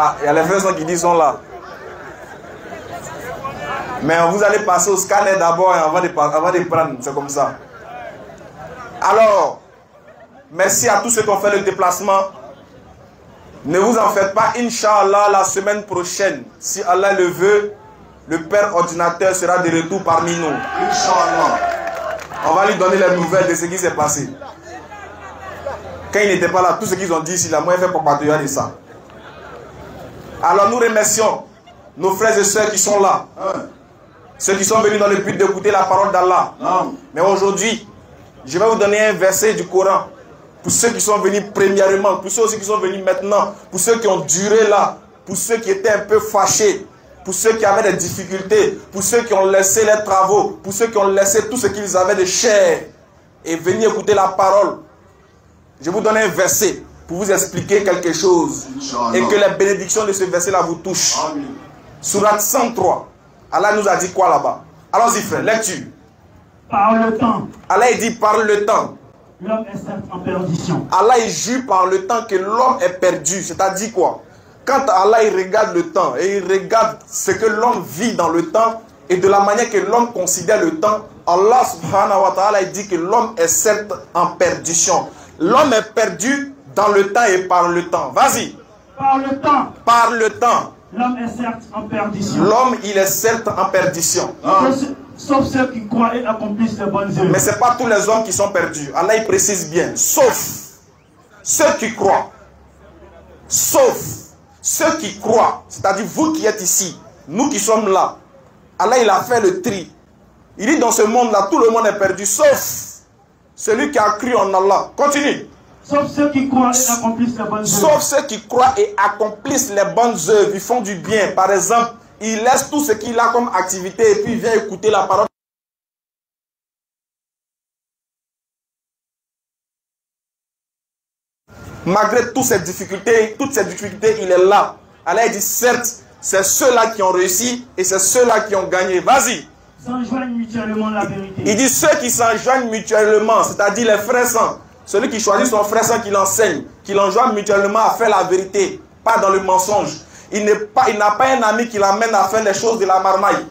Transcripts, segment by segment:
Ah, il y a les frères qui disent sont là. Mais vous allez passer au scanner d'abord avant de, avant de prendre. C'est comme ça. Alors, merci à tous ceux qui ont fait le déplacement. Ne vous en faites pas. Inch'Allah, la semaine prochaine, si Allah le veut, le Père ordinateur sera de retour parmi nous. Inch'Allah. On va lui donner les nouvelles de ce qui s'est passé. Quand il n'était pas là, tout ce qu'ils ont dit ici, la moi, fait pour de ça. Alors nous remercions nos frères et sœurs qui sont là. Ceux qui sont venus dans le but d'écouter la parole d'Allah. Mais aujourd'hui, je vais vous donner un verset du Coran. Pour ceux qui sont venus premièrement, pour ceux aussi qui sont venus maintenant, pour ceux qui ont duré là, pour ceux qui étaient un peu fâchés, pour ceux qui avaient des difficultés, pour ceux qui ont laissé les travaux, pour ceux qui ont laissé tout ce qu'ils avaient de cher et venir écouter la parole. Je vous donne un verset pour vous expliquer quelque chose et que les bénédictions de ce verset-là vous touchent. Surat 103. Allah nous a dit quoi là-bas? Allons-y frère, lecture. Par le temps. Allah il dit par le temps. L'homme est certes en perdition. Allah il jure par le temps que l'homme est perdu. C'est-à-dire quoi? Quand Allah il regarde le temps et il regarde ce que l'homme vit dans le temps et de la manière que l'homme considère le temps, Allah subhanahu wa ta'ala il dit que l'homme est certes en perdition. L'homme est perdu dans le temps et par le temps. Vas-y. Par le temps. Par le temps. L'homme est certes en perdition. L'homme, il est certes en perdition. Sauf ceux qui croient et accomplissent les bonnes œuvres. Mais ce n'est pas tous les hommes qui sont perdus. Allah, il précise bien. Sauf ceux qui croient. Sauf ceux qui croient. C'est-à-dire vous qui êtes ici. Nous qui sommes là. Allah, il a fait le tri. Il dit dans ce monde-là, tout le monde est perdu. Sauf celui qui a cru en Allah. Continue. Sauf ceux qui croient et accomplissent les bonnes œuvres. Sauf ceux qui croient et accomplissent les bonnes œuvres. Ils font du bien. Par exemple, il laisse tout ce qu'il a comme activité et puis il vient écouter la parole. Malgré toutes ces difficultés, toutes ces difficultés, il est là. Allah dit certes, c'est ceux-là qui ont réussi et c'est ceux-là qui ont gagné. Vas-y. S'enjoignent mutuellement la vérité. Il dit ceux qui s'enjoignent mutuellement, c'est-à-dire les frères saints. Celui qui choisit son frère sans qu'il enseigne, qu'il enjoint mutuellement à faire la vérité, pas dans le mensonge. Il n'a pas, pas un ami qui l'amène à faire les choses de la marmaille.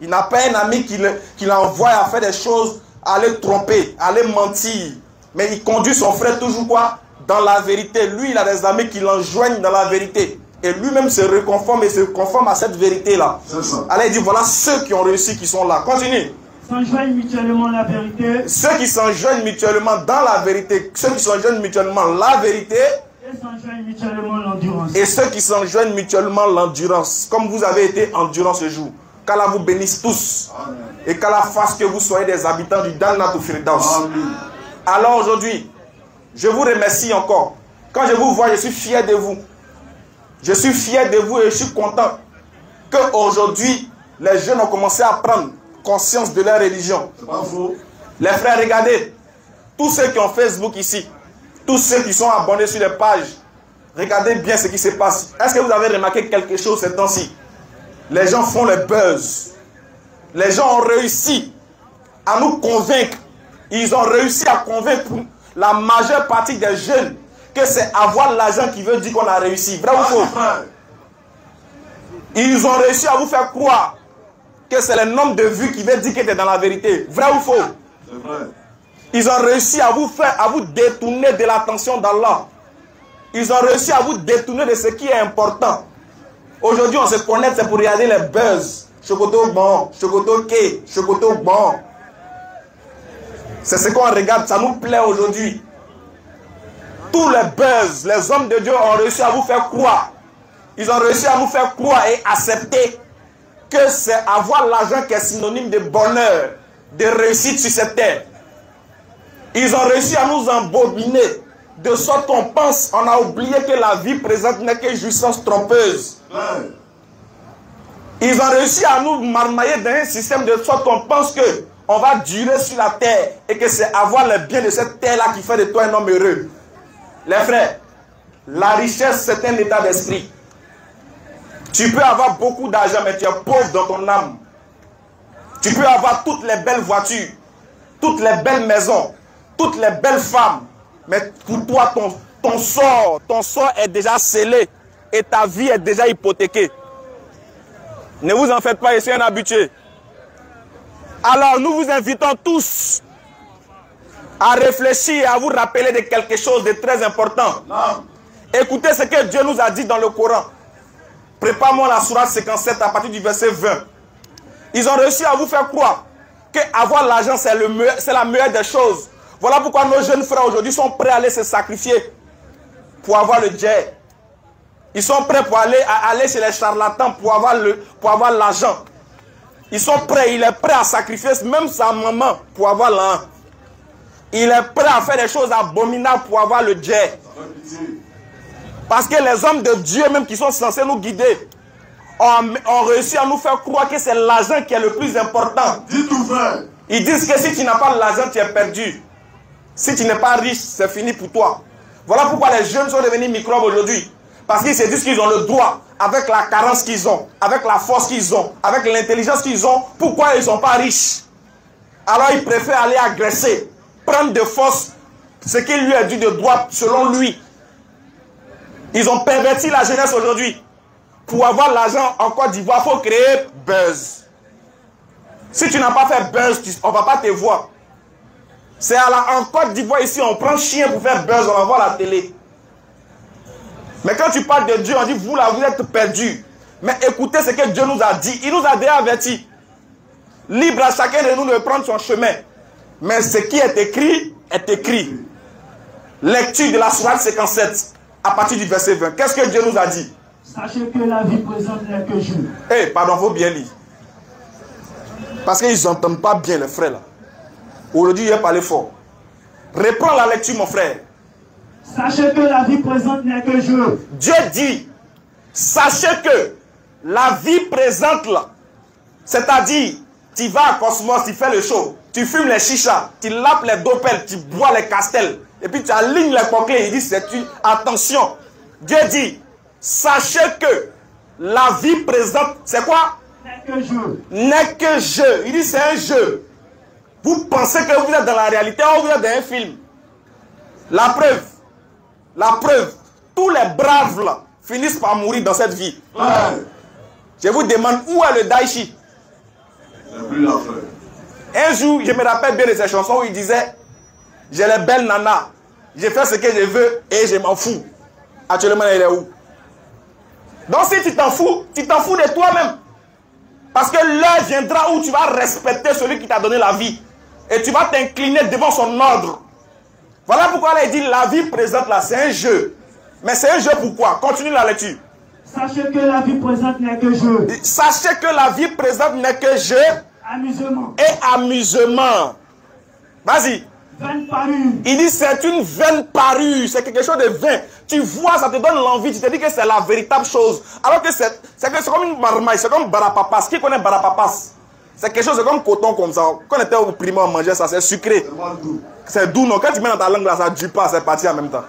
Il n'a pas un ami qui l'envoie à faire des choses, à aller tromper, à aller mentir. Mais il conduit son frère toujours quoi? Dans la vérité. Lui, il a des amis qui l'enjoignent dans la vérité. Et lui-même se reconforme et se conforme à cette vérité-là. Alors il dit, voilà ceux qui ont réussi, qui sont là. Continue s'enjoignent mutuellement la vérité. Ceux qui s'enjoignent mutuellement dans la vérité, ceux qui s'enjoignent mutuellement la vérité. Et s'enjoignent mutuellement l'endurance. Et ceux qui s'enjoignent mutuellement l'endurance. Comme vous avez été endurant ce jour. Qu'Allah vous bénisse tous. Et qu'Allah fasse que vous soyez des habitants du Dalnat Firdaus. Alors aujourd'hui, je vous remercie encore. Quand je vous vois, je suis fier de vous. Je suis fier de vous et je suis content que aujourd'hui les jeunes ont commencé à prendre conscience de leur religion. Les frères, regardez, tous ceux qui ont Facebook ici, tous ceux qui sont abonnés sur les pages, regardez bien ce qui se passe. Est-ce que vous avez remarqué quelque chose ces temps-ci? Les gens font le buzz. Les gens ont réussi à nous convaincre. Ils ont réussi à convaincre la majeure partie des jeunes que c'est avoir l'argent qui veut dire qu'on a réussi. Vrai ou faux? Ils ont réussi à vous faire croire que c'est le nombre de vues qui veut dire que tu es dans la vérité. Vrai ou faux? Vrai. Ils ont réussi à vous faire, à vous détourner de l'attention d'Allah. Ils ont réussi à vous détourner de ce qui est important. Aujourd'hui, on se connecte, c'est pour regarder les buzz. Chocoto bon, chocoto ké, chocoto bon. C'est ce qu'on regarde, ça nous plaît aujourd'hui. Tous les buzz, les hommes de Dieu ont réussi à vous faire croire. Ils ont réussi à vous faire croire et accepter que c'est avoir l'argent qui est synonyme de bonheur, de réussite sur cette terre. Ils ont réussi à nous embobiner de sorte qu'on pense, on a oublié que la vie présente n'est que jouissance trompeuse. Ils ont réussi à nous marmailler dans un système de sorte qu'on pense que on va durer sur la terre et que c'est avoir le bien de cette terre-là qui fait de toi un homme heureux. Les frères, la richesse, c'est un état d'esprit. Tu peux avoir beaucoup d'argent, mais tu es pauvre dans ton âme. Tu peux avoir toutes les belles voitures, toutes les belles maisons, toutes les belles femmes. Mais pour toi, ton, ton sort, ton sort est déjà scellé. et ta vie est déjà hypothéquée. Ne vous en faites pas, je suis un habitué. Alors nous vous invitons tous à réfléchir et à vous rappeler de quelque chose de très important. Écoutez ce que Dieu nous a dit dans le Coran. Prépare-moi la sourate 57 à partir du verset 20. Ils ont réussi à vous faire croire que avoir l'argent, c'est la meilleure des choses. Voilà pourquoi nos jeunes frères aujourd'hui sont prêts à aller se sacrifier pour avoir le jet. Ils sont prêts pour aller, à aller chez les charlatans pour avoir pour avoir l'argent. Ils sont prêts, il est prêt à sacrifier même sa maman pour avoir l'argent. Il est prêt à faire des choses abominables pour avoir le jet. Parce que les hommes de Dieu, même qui sont censés nous guider, ont, réussi à nous faire croire que c'est l'argent qui est le plus important. Ils disent que si tu n'as pas l'argent, tu es perdu. Si tu n'es pas riche, c'est fini pour toi. Voilà pourquoi les jeunes sont devenus microbes aujourd'hui. Parce qu'ils se disent qu'ils ont le droit, avec la carence qu'ils ont, avec la force qu'ils ont, avec l'intelligence qu'ils ont, pourquoi ils ne sont pas riches? Alors ils préfèrent aller agresser, prendre de force ce qui lui est dû de droit selon lui. Ils ont perverti la jeunesse aujourd'hui. Pour avoir l'argent en Côte d'Ivoire, il faut créer buzz. Si tu n'as pas fait buzz, on ne va pas te voir. C'est en Côte d'Ivoire ici, on prend chien pour faire buzz, on va voir la télé. Mais quand tu parles de Dieu, on dit, vous là, vous êtes perdus. Mais écoutez ce que Dieu nous a dit. Il nous a déjà averti. Libre à chacun de nous de prendre son chemin. Mais ce qui est écrit, est écrit. Lecture de la soirée 57, à partir du verset 20. Qu'est-ce que Dieu nous a dit? Sachez que la vie présente n'est que Dieu. Eh, pardon, il faut bien lire. Parce qu'ils n'entendent pas bien, les frères là. Aujourd'hui, il a parlé fort. Reprends la lecture, mon frère. Sachez que la vie présente n'est que Dieu. Dieu dit, sachez que la vie présente là, c'est-à-dire, tu vas à Cosmos, tu fais le show, tu fumes les chichas, tu lapes les dopels, tu bois les castels, et puis tu alignes les coquilles, il dit, c'est une... Attention, Dieu dit, sachez que la vie présente, c'est quoi? N'est que jeu. N'est que jeu. Il dit, c'est un jeu. Vous pensez que vous êtes dans la réalité ou vous êtes dans un film. La preuve, la preuve, tous les braves là finissent par mourir dans cette vie. Je vous demande où est le Daichi? Un jour, je me rappelle bien de ces chansons où il disait J'ai les belles nanas, je fais ce que je veux et je m'en fous. Actuellement, il est où? Donc, si tu t'en fous, tu t'en fous de toi-même. Parce que l'heure viendra où tu vas respecter celui qui t'a donné la vie. Et tu vas t'incliner devant son ordre. Voilà pourquoi il dit la vie présente là, c'est un jeu. Mais c'est un jeu pourquoi Continue la lecture. Sachez que la vie présente n'est que jeu. Sachez que la vie présente n'est que jeu. Amusement. Et amusement. Vas-y. Vaine parure. Il dit c'est une vaine parure, c'est quelque chose de vain. Tu vois, ça te donne l'envie, tu te dis que c'est la véritable chose. Alors que c'est comme une marmaille, c'est comme barapapas. Qui connaît barapapas? C'est quelque chose, comme coton comme ça. Quand on était au primaire, on mangeait ça, c'est sucré. C'est doux, non? Quand tu mets dans ta langue là, ça ne pas, c'est parti en même temps.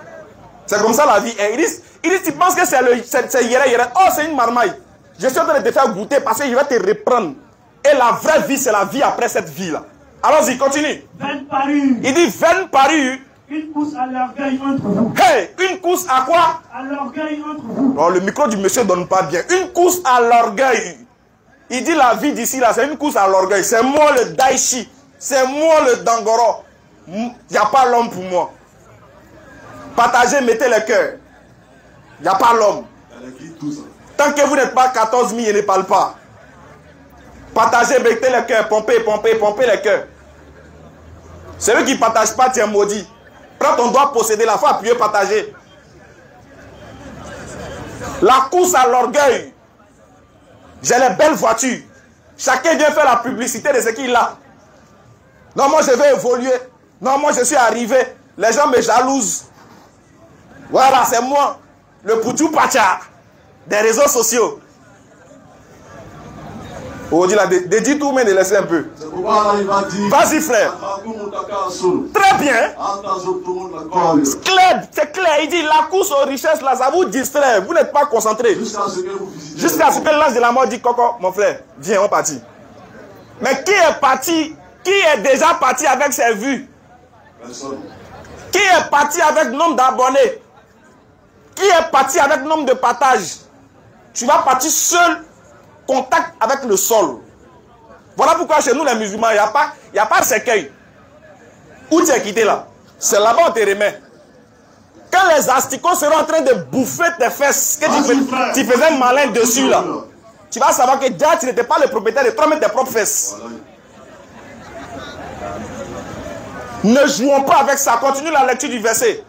C'est comme ça la vie. Et il dit, il dit tu penses que c'est le c'est yéré, yéré. Oh, c'est une marmaille. Je suis en train de te faire goûter parce que je vais te reprendre. Et la vraie vie, c'est la vie après cette vie-là. Allons-y, continue. Il dit vaine parure. Une course à l'orgueil entre vous. Hey, une course à quoi? À l'orgueil entre vous. Non, le micro du monsieur donne pas bien. Une course à l'orgueil. Il dit la vie d'ici là, c'est une course à l'orgueil. C'est moi le Daichi. C'est moi le Dangoro. Il n'y a pas l'homme pour moi. Partagez, mettez le cœur. Il n'y a pas l'homme. Tant que vous n'êtes pas 14 000, il ne parle pas. Partagez, mettez le cœur. Pompez, pompez, pompez le cœur. Celui qui ne partage pas, tu es maudit. Prends ton doigt posséder la foi, appuyer, partager. La course à l'orgueil. J'ai les belles voitures. Chacun vient faire la publicité de ce qu'il a. Non, moi je vais évoluer. Non, moi je suis arrivé. Les gens me jalousent. Voilà, c'est moi. Le Poutou Pacha des réseaux sociaux. Oh, dit là, dédie tout, mais de laisser un peu. Vas-y, frère. Très bien. C'est clair. Il dit la course aux richesses, là, ça vous distrait. Vous n'êtes pas concentré. Jusqu'à ce que l'âge de la mort dit Coco, mon frère, viens, on partit. Mais qui est parti Qui est déjà parti avec ses vues? Qui est parti avec nombre d'abonnés? Qui es parti avec homme de partage, tu vas partir seul, contact avec le sol. Voilà pourquoi chez nous les musulmans, il n'y a pas, il a pas de cercueil. Où tu es quitté là? C'est là-bas on te remet. Quand les asticots seront en train de bouffer tes fesses, que tu, fais, tu faisais malin dessus là, tu vas savoir que déjà tu n'étais pas le propriétaire de toi-même tes propres fesses. Ne jouons pas avec ça. Continue la lecture du verset.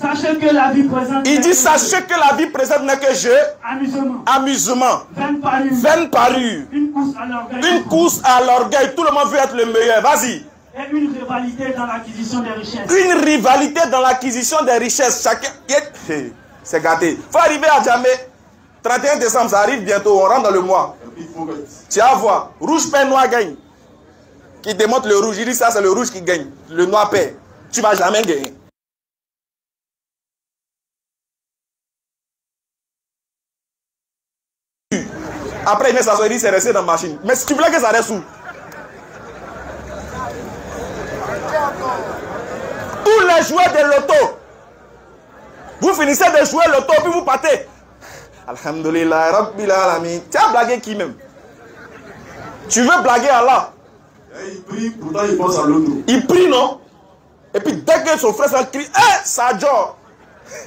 Sachez que la vie présente. Il dit Sachez que la vie présente n'est que jeu, Amusement. amusement, Vaine parure. vaine parure, Une course à l'orgueil. une course à l'orgueil. Tout le monde veut être le meilleur. Vas-y. Et une rivalité dans l'acquisition des richesses. Une rivalité dans l'acquisition des richesses. Chacun. C'est gâté. faut arriver à Djamé. 31 décembre, ça arrive bientôt. On rentre dans le mois. Tu vas voir. Rouge paie, noir gagne. Qui démontre le rouge. Il dit ça, c'est le rouge qui gagne. Le noir paie. Tu vas jamais gagner. Après, il met s'asseoir, il dit c'est resté dans la machine. Mais si tu voulais que ça reste où? Tous les joueurs de loto. Vous finissez de jouer loto, puis vous partez. Alhamdulillah, Rabbil Alamin. Tu as blagué qui même? Tu veux blaguer Allah? Il prie, pourtant il pense à l'autre. Il prie, non? Et puis dès que son frère s'en crie, Eh, ça dort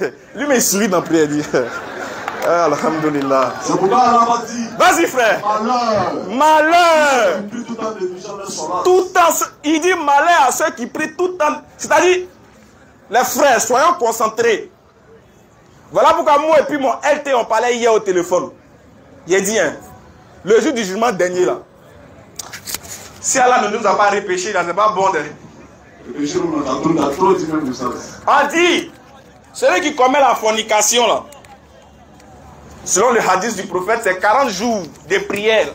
Lui, mais il sourit dans la prière. Eh, Alhamdulillah. C'est pourquoi Allah m'a dit Vas-y, frère. Malheur Malheur tout temps âme. tout en, il dit malheur à ceux qui prient tout en. C'est-à-dire, les frères, soyons concentrés. Voilà pourquoi moi et puis mon LT, on parlait hier au téléphone. Il a dit, hein, le jour du jugement dernier, là, si Allah ne nous a pas repêché, là, c'est pas bon. ça. On dit, celui qui commet la fornication, là, selon le hadith du prophète, c'est 40 jours de prière.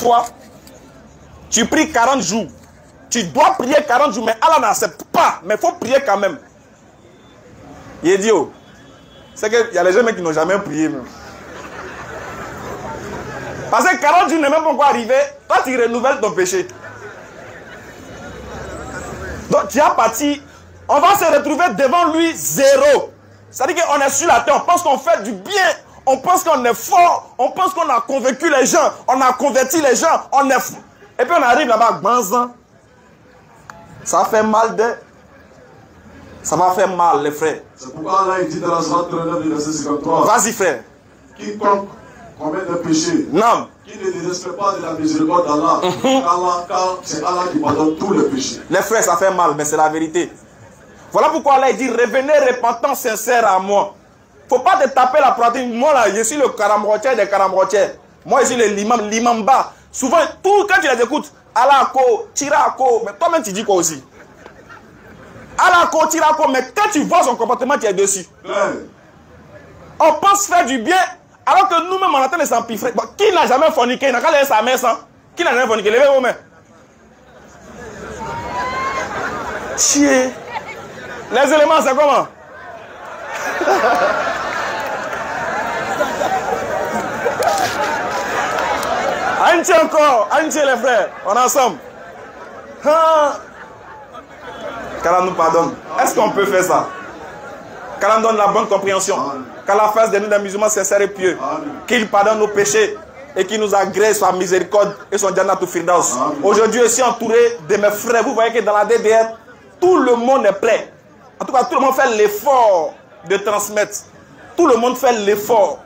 fois, tu pries 40 jours. Tu dois prier 40 jours, mais Allah n'accepte pas. Mais il faut prier quand même. Il est dit, oh, c'est qu'il y a les gens qui n'ont jamais prié. Parce que 40 jours n'est même pas encore arrivé. Toi, tu renouvelles ton péché. Donc, tu as parti. On va se retrouver devant lui zéro. C'est-à-dire qu'on est sur la terre, on pense qu'on fait du bien. On pense qu'on est fort. On pense qu'on a convaincu les gens. On a converti les gens. On est fou. Et puis on arrive là-bas, banzan. Ça fait mal de. Ça va faire mal, les frères. C'est pourquoi Allah dit dans la Sourate 39, verset 53 Vas-y, frère. Quiconque commet un péché, Non. qui ne désespère pas de la miséricorde d'Allah, Allah, car c'est Allah qui pardonne tous les péchés. Les frères, ça fait mal, mais c'est la vérité. Voilà pourquoi Allah il dit revenez repentant sincère à moi. Faut pas te taper la pratique. Moi là, je suis le caramrotier des caramrotiers. Moi, je suis le l'imam, l'imam bas. Souvent, tout quand tu les écoutes, Alako, Tirako, mais toi-même tu dis quoi aussi? Alako, Tirako, mais quand tu vois son comportement, tu es dessus. On pense faire du bien, alors que nous-mêmes, on train de s'empiffrer. Bon, qui n'a jamais forniqué? Il n'a qu'à laisser sa mère sans. Qui n'a jamais forniqué? Levez vos mains. Chier. Les éléments, c'est comment? Entier encore, entier les frères, on est ensemble. Ah. Qu'Allah nous pardonne. Est-ce qu'on peut faire ça? Qu'Allah nous donne la bonne compréhension. Qu'Allah fasse de nous des musulmans sincères et pieux. Qu'il pardonne nos péchés et qu'il nous agrée sa miséricorde et son Jannatu Firdaus. Aujourd'hui, je suis entouré de mes frères. Vous voyez que dans la DDR, tout le monde est prêt. En tout cas, tout le monde fait l'effort de transmettre. Tout le monde fait l'effort.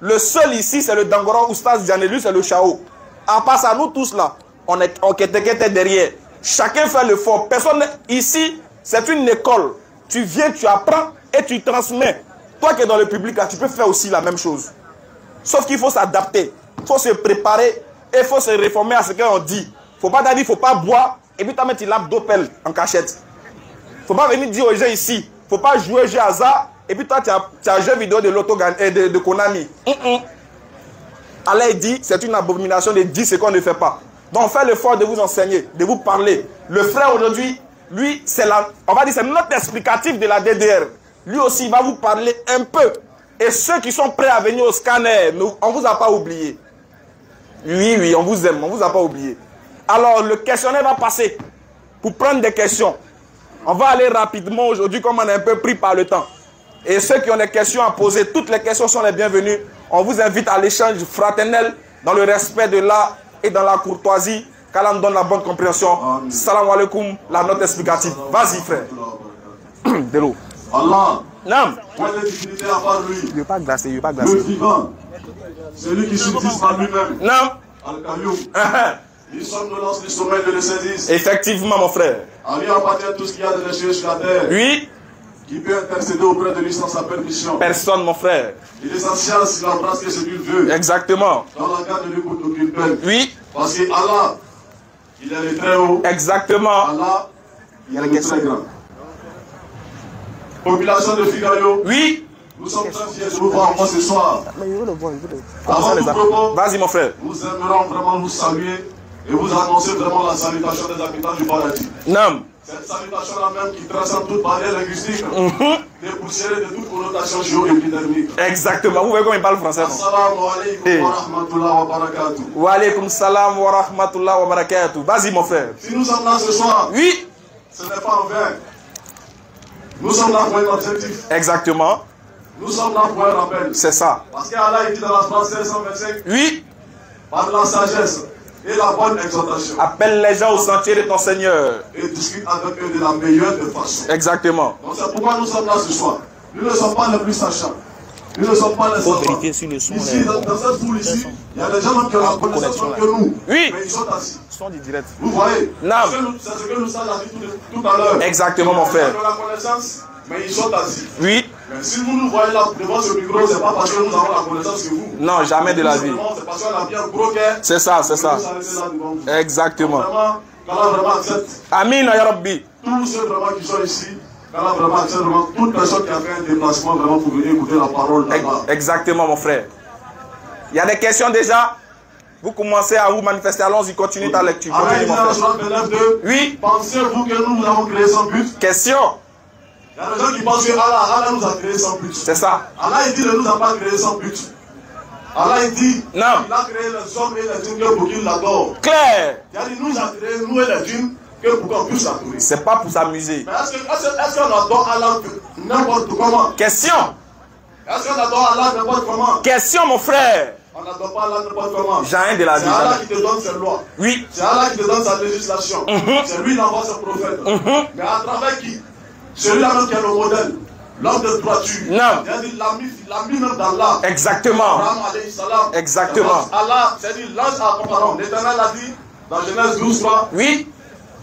Le seul ici, c'est le Dangora Oustaz Dianelu, c'est le Chao. À part ça, nous tous là, on est était derrière. Chacun fait l'effort. Personne ici, c'est une école. Tu viens, tu apprends et tu transmets. Toi qui es dans le public là, tu peux faire aussi la même chose. Sauf qu'il faut s'adapter. Il faut se préparer et il faut se réformer à ce qu'on dit. Faut pas dire, faut pas boire et puis tu mettre une d'opel en cachette. Il ne faut pas venir dire aux gens ici, il ne faut pas jouer au jeu hasard et puis toi tu as, tu as un jeu vidéo de, et de, de Konami. Hum, hum. Allah dit, c'est une abomination de dire ce qu'on ne fait pas. Donc faites l'effort de vous enseigner, de vous parler. Le frère aujourd'hui, lui, c'est la, on va dire, c'est notre explicatif de la DDR. Lui aussi, il va vous parler un peu. Et ceux qui sont prêts à venir au scanner, on ne vous a pas oublié. Oui, oui, on vous aime, on ne vous a pas oublié. Alors, le questionnaire va passer. pour prendre des questions. On va aller rapidement aujourd'hui comme on est un peu pris par le temps. Et ceux qui ont des questions à poser, toutes les questions sont les bienvenues. On vous invite à l'échange fraternel dans le respect de l'art et dans la courtoisie. Qu'Allah nous donne la bonne compréhension. Salam alaikum, la note explicative. Vas-y frère. De l'eau. Allah, à lui. il ne veut pas glacer, il ne veut pas Le glacer. vivant, celui qui subsiste par lui-même. Non, Al-Qayyum. sonne nous lance l'instrument de effectivement mon frère. À lui appartient tout ce qu'il y a de les cieux sur la terre. Oui, Qui peut intercéder auprès de lui sans sa permission. personne mon frère. Il est essentiel s'il embrasse que ce qu'il veut. Exactement. Dans la garde ne lui coûte aucune peine. Oui, Parce que Allah, il est le très haut. exactement. Allah, il est le très grand. Population de Figaro, Oui. nous sommes très fiers de vous voir encore ce soir. Mais il veut le voir, il veut le Avant tout propos, Vas-y mon frère. nous aimerons vraiment vous saluer et vous annoncer vraiment la salutation des habitants du paradis. Non. Cette salutation-là même qui transcende toute barrière linguistique, Mhm. dépoussiérée de toute connotation géo-épidermique. Exactement. Vous voyez comment il parle français Assalamu alaikum Eh. wa rahmatullah wa barakatuh. Wa alaykum salam wa rahmatullah wa barakatuh. Vas-y mon frère. Si nous sommes là ce soir, Oui, ce n'est pas en vain. Nous sommes là pour un objectif. exactement. Nous sommes là pour un rappel. C'est ça. Parce qu'Allah dit dans la phrase 525, Oui, par la sagesse et la bonne exhortation, appelle les gens au sentier de ton Seigneur. et discute avec eux de la meilleure des façons. Exactement. Donc c'est pourquoi nous sommes là ce soir. Nous ne sommes pas les plus sachants. Nous ne sommes pas les savants. Ici, dans, dans cette foule ici, il y a des gens qui ont la connaissance que nous. Oui. Mais ils sont assis. Son du direct. Vous voyez. C'est ce que nous- C'est ce que nous dit tout, tout à l'heure. Exactement, mon frère. Ils ont la connaissance, mais ils sont assis. Oui. Mais si vous nous voyez là devant ce micro, c'est pas parce que nous avons la connaissance que vous. Non, jamais de la vie. C'est parce qu'on a bien gros cœur. C'est ça, c'est ça. Exactement. Qu'Allah vraiment accepte Amin ya Rabbi. tous ceux vraiment qui sont ici. Qu'Allah vraiment accepte vraiment toute personne qui a fait un déplacement vraiment pour venir écouter la parole. Exactement, mon frère. Il y a des questions déjà. Vous commencez à vous manifester. Allons-y, continue ta lecture. Allah Continue, dit mon dans la frère. sourate 29 2, Oui. pensez-vous que nous avons créé sans but Question. Il y a des gens qui pensent que Allah, Allah nous a créé sans but. C'est ça. Allah il dit ne nous a pas créé sans but. Allah il dit Non. il a créé les hommes et les que pour qu'ils l'adorent. Clair. Il a dit nous a créé nous et les djinns que pour qu'on puisse l'adorer. C'est pas pour s'amuser. Mais est-ce que- est-ce qu'on adore Allah n'importe comment? Question. Est-ce qu'on adore Allah n'importe comment? Question, mon frère. On n'adore pas Allah n'importe comment. J'ai rien de la C'est vie. Allah jamais. qui te donne ses lois. Oui. C'est Allah qui te donne sa législation. Mhm. C'est lui qui envoie ses prophètes. Mais à travers qui? Celui-là même qui est le modèle. L'homme de droiture. Non. Il a dit l'ami même d'Allah. Exactement. Salam. Exactement. Allah, c'est-à-dire l'ange a pardon. L'éternel a dit dans Genèse 12, 3, Oui.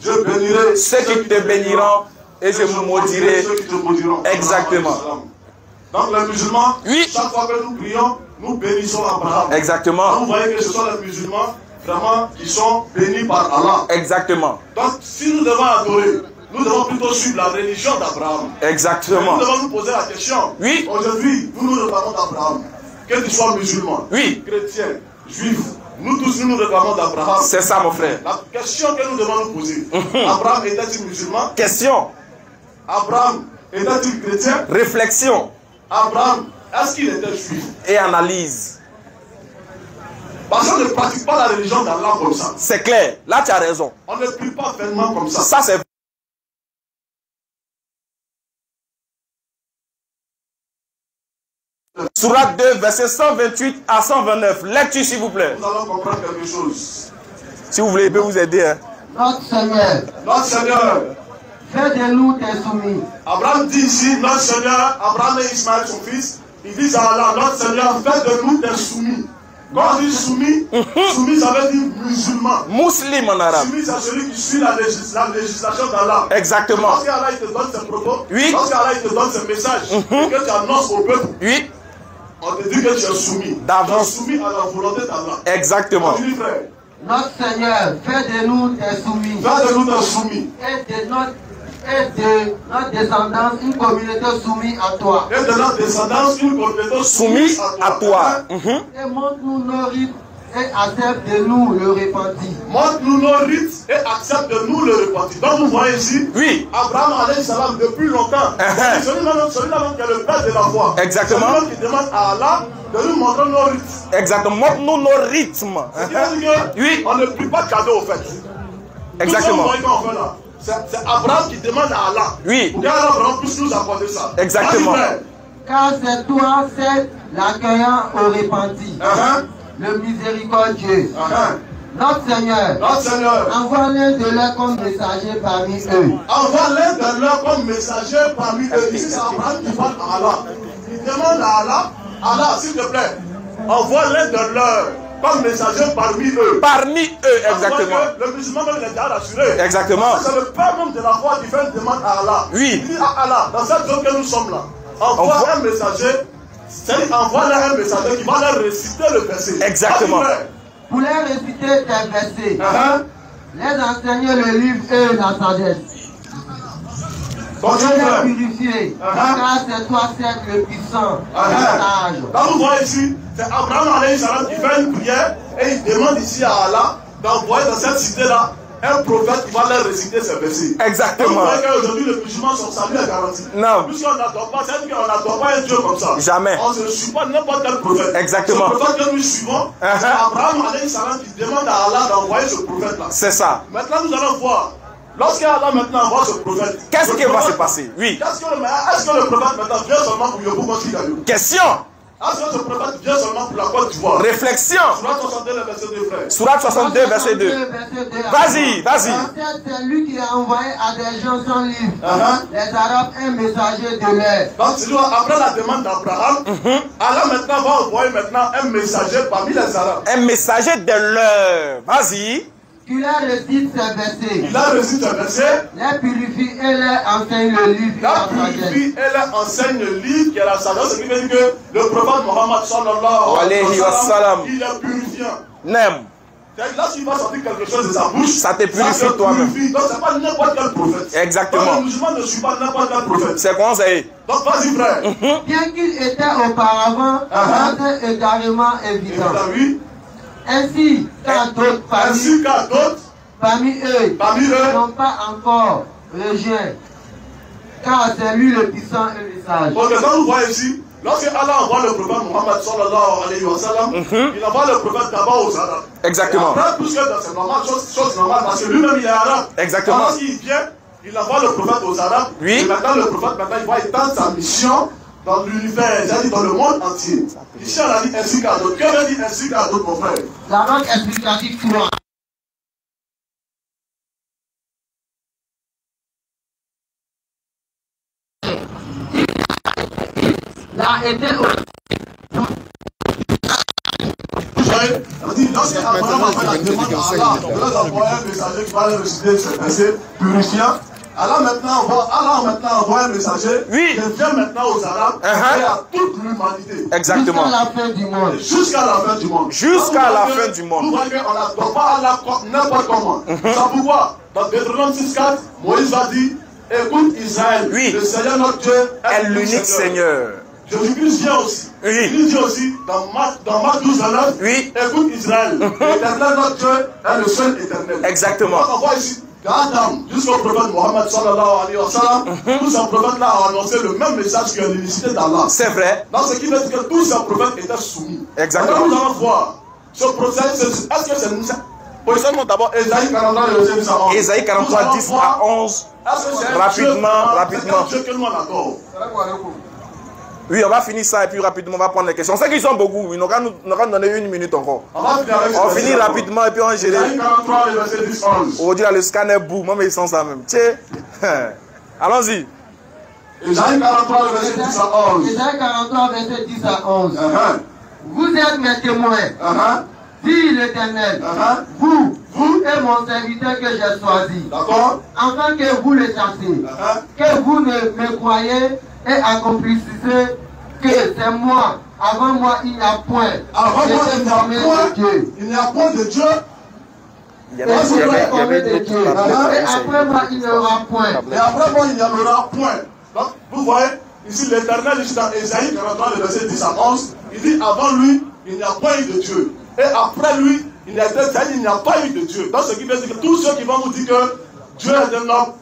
je bénirai Ceux qui te béniront et je maudirai. ceux qui te maudiront. Exactement. Donc les musulmans, Oui. chaque fois que nous prions, nous bénissons Abraham. Donc, Exactement. vous voyez que ce sont les musulmans vraiment qui sont bénis par Allah. Exactement. Donc si nous devons adorer, nous devons plutôt suivre la religion d'Abraham. Exactement. Nous devons nous poser la question. Oui. Aujourd'hui, nous nous réclamons d'Abraham. Que tu sois musulman, Oui. chrétien, juif, nous tous nous nous réclamons d'Abraham. C'est ça, mon frère. La question que nous devons nous poser. Abraham était-il musulman? Question. Abraham était-il chrétien? Réflexion Abraham, est-ce qu'il était juif? Et analyse. Parce qu'on ne pratique pas la religion d'Allah comme ça. C'est clair. Là, tu as raison. On ne prie pas vainement comme ça. Ça, c'est Surat 2, verset 128 à 129. Lecture, s'il vous plaît. Nous allons comprendre quelque chose. Si vous voulez, je peux vous aider. hein. Notre Seigneur, Notre Seigneur, fais de nous tes soumis. Abraham dit ici, notre Seigneur, Abraham et Ismaël, son fils, ils disent à Allah, notre Seigneur, fais de nous des soumis. Quand on dit soumis, soumis, ça veut dire musulman. Muslim en arabe. Soumis, c'est celui qui suit la, légis- la législation d'Allah. Exactement. Lorsqu'Allah il te donne ses propos, Oui. lorsqu'Allah il te donne ses messages, et que tu annonces au peuple, Oui, on te dit que tu es soumis. D'avance. Tu es soumis à la volonté d'Allah. exactement. Frère. Notre Seigneur, fais de nous tes soumis. Fais de nous des soumis. Et de notre, et de notre descendance une communauté soumise à toi. Et de notre descendance, une compétence Soumis à toi. Et montre-nous nos rites et accepte de nous le repentir. Montre-nous nos rites et accepte de nous le repentir. Donc vous voyez ici, Oui, Abraham alayhi salam depuis longtemps. Uh-huh. C'est Celui-là même, celui-là même qui est le père de la foi. Exactement. Celui-là qui demande à Allah de nous montrer nos rites. exactement. Montre-nous nos rythmes. Oui. On ne prie pas de cadeau au fait. Exactement. là, c'est Abraham qui demande à Allah. Oui. Pour qu'Allah vraiment puisse nous accorder ça. Exactement. Car c'est toi, c'est l'accueillant au repenti, Uh-huh, le miséricordieux. uh-huh. Notre Seigneur, Notre Seigneur, envoie l'un de leurs comme messager parmi eux. envoie l'un de leurs comme messager parmi eux. Ici, c'est Abraham qui parle à Allah. Il demande à Allah, Allah, s'il te plaît, envoie l'un de leurs comme messager parmi eux. Parmi eux, exactement. Parce que Le musulman même est déjà rassuré. Exactement. C'est le père même de la foi qui fait une demande à Allah. Oui. Il dit à Allah, dans cette zone que nous sommes là, envoie Envoie- un messager, c'est-à-dire envoie leur un messager qui va leur réciter le verset. Exactement. Pour leur réciter tes versets, Uh-huh. les enseigner le livre et la sagesse. Pour Continue, les purifier, Uh-huh. car c'est toi certes le puissant, le Uh-huh. sage. Là, vous voyez ici, c'est Abraham alayhi salam qui fait une prière et il demande ici à Allah d'envoyer dans cette cité-là un prophète qui va leur réciter ces versets. Exactement. Vous voyez qu'aujourd'hui, les musulmans sont salués à garantie. Non. Puisqu'on n'adore pas, c'est-à-dire qu'on n'adore pas un Dieu comme ça. Jamais. On ne suit pas n'importe quel prophète. Exactement. Ce prophète que nous suivons, c'est Uh-huh. Abraham alayhi salam qui demande à Allah d'envoyer ce prophète-là. C'est ça. Maintenant, nous allons voir. Lorsqu'Allah maintenant envoie ce prophète, Qu'est-ce le qui va se passer? Oui. Que le- Est-ce que le prophète maintenant vient seulement pour Yobou? Question. Est-ce que ce prophète vient seulement pour la Côte d'Ivoire Réflexion. Surat 62, le verset 2, frère. Surat 62, verset 2. Vas-y, vas-y. C'est lui qui a envoyé à des gens son livre, Uh-huh. les Arabes, un messager de l'air. Donc, c'est lui, après la demande d'Abraham, Mhm. Allah maintenant va envoyer maintenant un messager parmi les Arabes. Un messager de l'heure. Vas-y. Qui leur récite ces versets, Il a reçu ce verset, les purifie et leur enseigne le livre la purifie et leur enseigne le livre qui est la sagesse. Ce qui veut dire que le prophète Mohammed sallallahu Alayhi wa sallam. il est purifiant. Nem. C'est-à-dire, Lorsqu'il va sortir quelque chose de sa bouche, Ça te purifie toi-même. Donc, c'est pas n'importe quel prophète. Exactement. Donc, le musulman ne suit pas n'importe quel prophète. C'est est? Donc, vas-y, frère. Bien qu'il était auparavant dans un égarement Et évident, oui. Ainsi qu'à d'autres parmi, parmi eux parmi eux, n'ont pas encore rejoint, car c'est lui le puissant et le sage. Donc, quand vous voyez ici, lorsque Allah envoie le prophète Mohammed sallallahu alayhi wa sallam, il envoie le prophète d'abord aux Arabes. Exactement. Et après, puisque c'est normal, chose, chose normale, parce que lui-même il est arabe. Exactement. Alors, Lorsqu'il vient, il envoie le prophète aux Arabes. Oui. Et maintenant, le prophète, maintenant, il va étendre sa mission dans l'univers, c'est-à-dire dans le monde entier. On a dit ainsi qu'à d'autres. Que veut dire ainsi qu'à d'autres, mon frère? La note explicative 3. La été dit, lorsque Abraham a fait la demande à Allah, messager qui va leur réciter ce verset purifiant, Allah maintenant envoie, Allah maintenant envoie un messager Oui. qui vient maintenant aux Arabes Uh-huh. et à toute l'humanité. Exactement. jusqu'à la fin du monde. Jusqu'à la fin du monde. Jusqu'à la vous voyez fin du monde. Vous voyez qu'on n'adore pas Allah n'importe comment. Ça pourquoi Dans Deutéronome 6.4, Moïse va dire Écoute Israël, Oui. le Seigneur notre Dieu Est l'unique Seigneur. Jésus-Christ vient aussi. Oui. Il dit aussi dans Marc, dans Marc 12 à 9, Oui. écoute Israël, l'éternel notre Dieu est le seul éternel. Exactement. Donc on voit ici, d'Adam jusqu'au prophète Mohammed sallallahu alayhi wa sallam, tous ces prophètes-là ont annoncé le même message que l'unicité d'Allah. C'est vrai. Dans ce qui veut dire que tous ces prophètes étaient soumis. Exactement. Alors nous allons voir ce procès, c'est- est-ce que c'est Moussa Positionnons d'abord Esaïe 43, le verset 10 à 11. Ésaïe 43, Nous allons 10 voir, à 11. Est-ce que c'est un Rapidement, rapidement. Oui, on va finir ça et puis rapidement on va prendre les questions. On sait qu'ils sont beaucoup. Qu'à nous, donner une minute encore. On va On finit rapidement et puis on gère. 43, le verset 10 à 11. Aujourd'hui, là, le scanner boue. Moi, mais ils sont ça même. Tiens. Allons-y. Esaïe 43, le verset 10 à 11. Ésaïe 43, verset 10 à 11. Uh-huh, Vous êtes mes témoins, uh-huh, dit l'Éternel. uh-huh. Vous, vous et mon serviteur que j'ai choisi, D'accord afin que vous le sachiez, Uh-huh. que vous ne me croyez et accomplissez que c'est moi. Avant moi, il n'y a point. Avant moi, il n'y a formé de point, Dieu. il n'y a point de Dieu. Il y avait, il y avait, il y avait d'autres Et après moi, il n'y aura point. Et après moi, il n'y en aura point. Donc, vous voyez, ici, l'éternel, ici dans Ésaïe 43, le verset 10 à 11, il dit avant lui, il n'y a point eu de Dieu. Et après lui, il n'y a, c'est-à-dire, il n'y a pas eu de Dieu. Donc, ce qui veut dire que tous ceux qui vont vous dire que Dieu est un homme,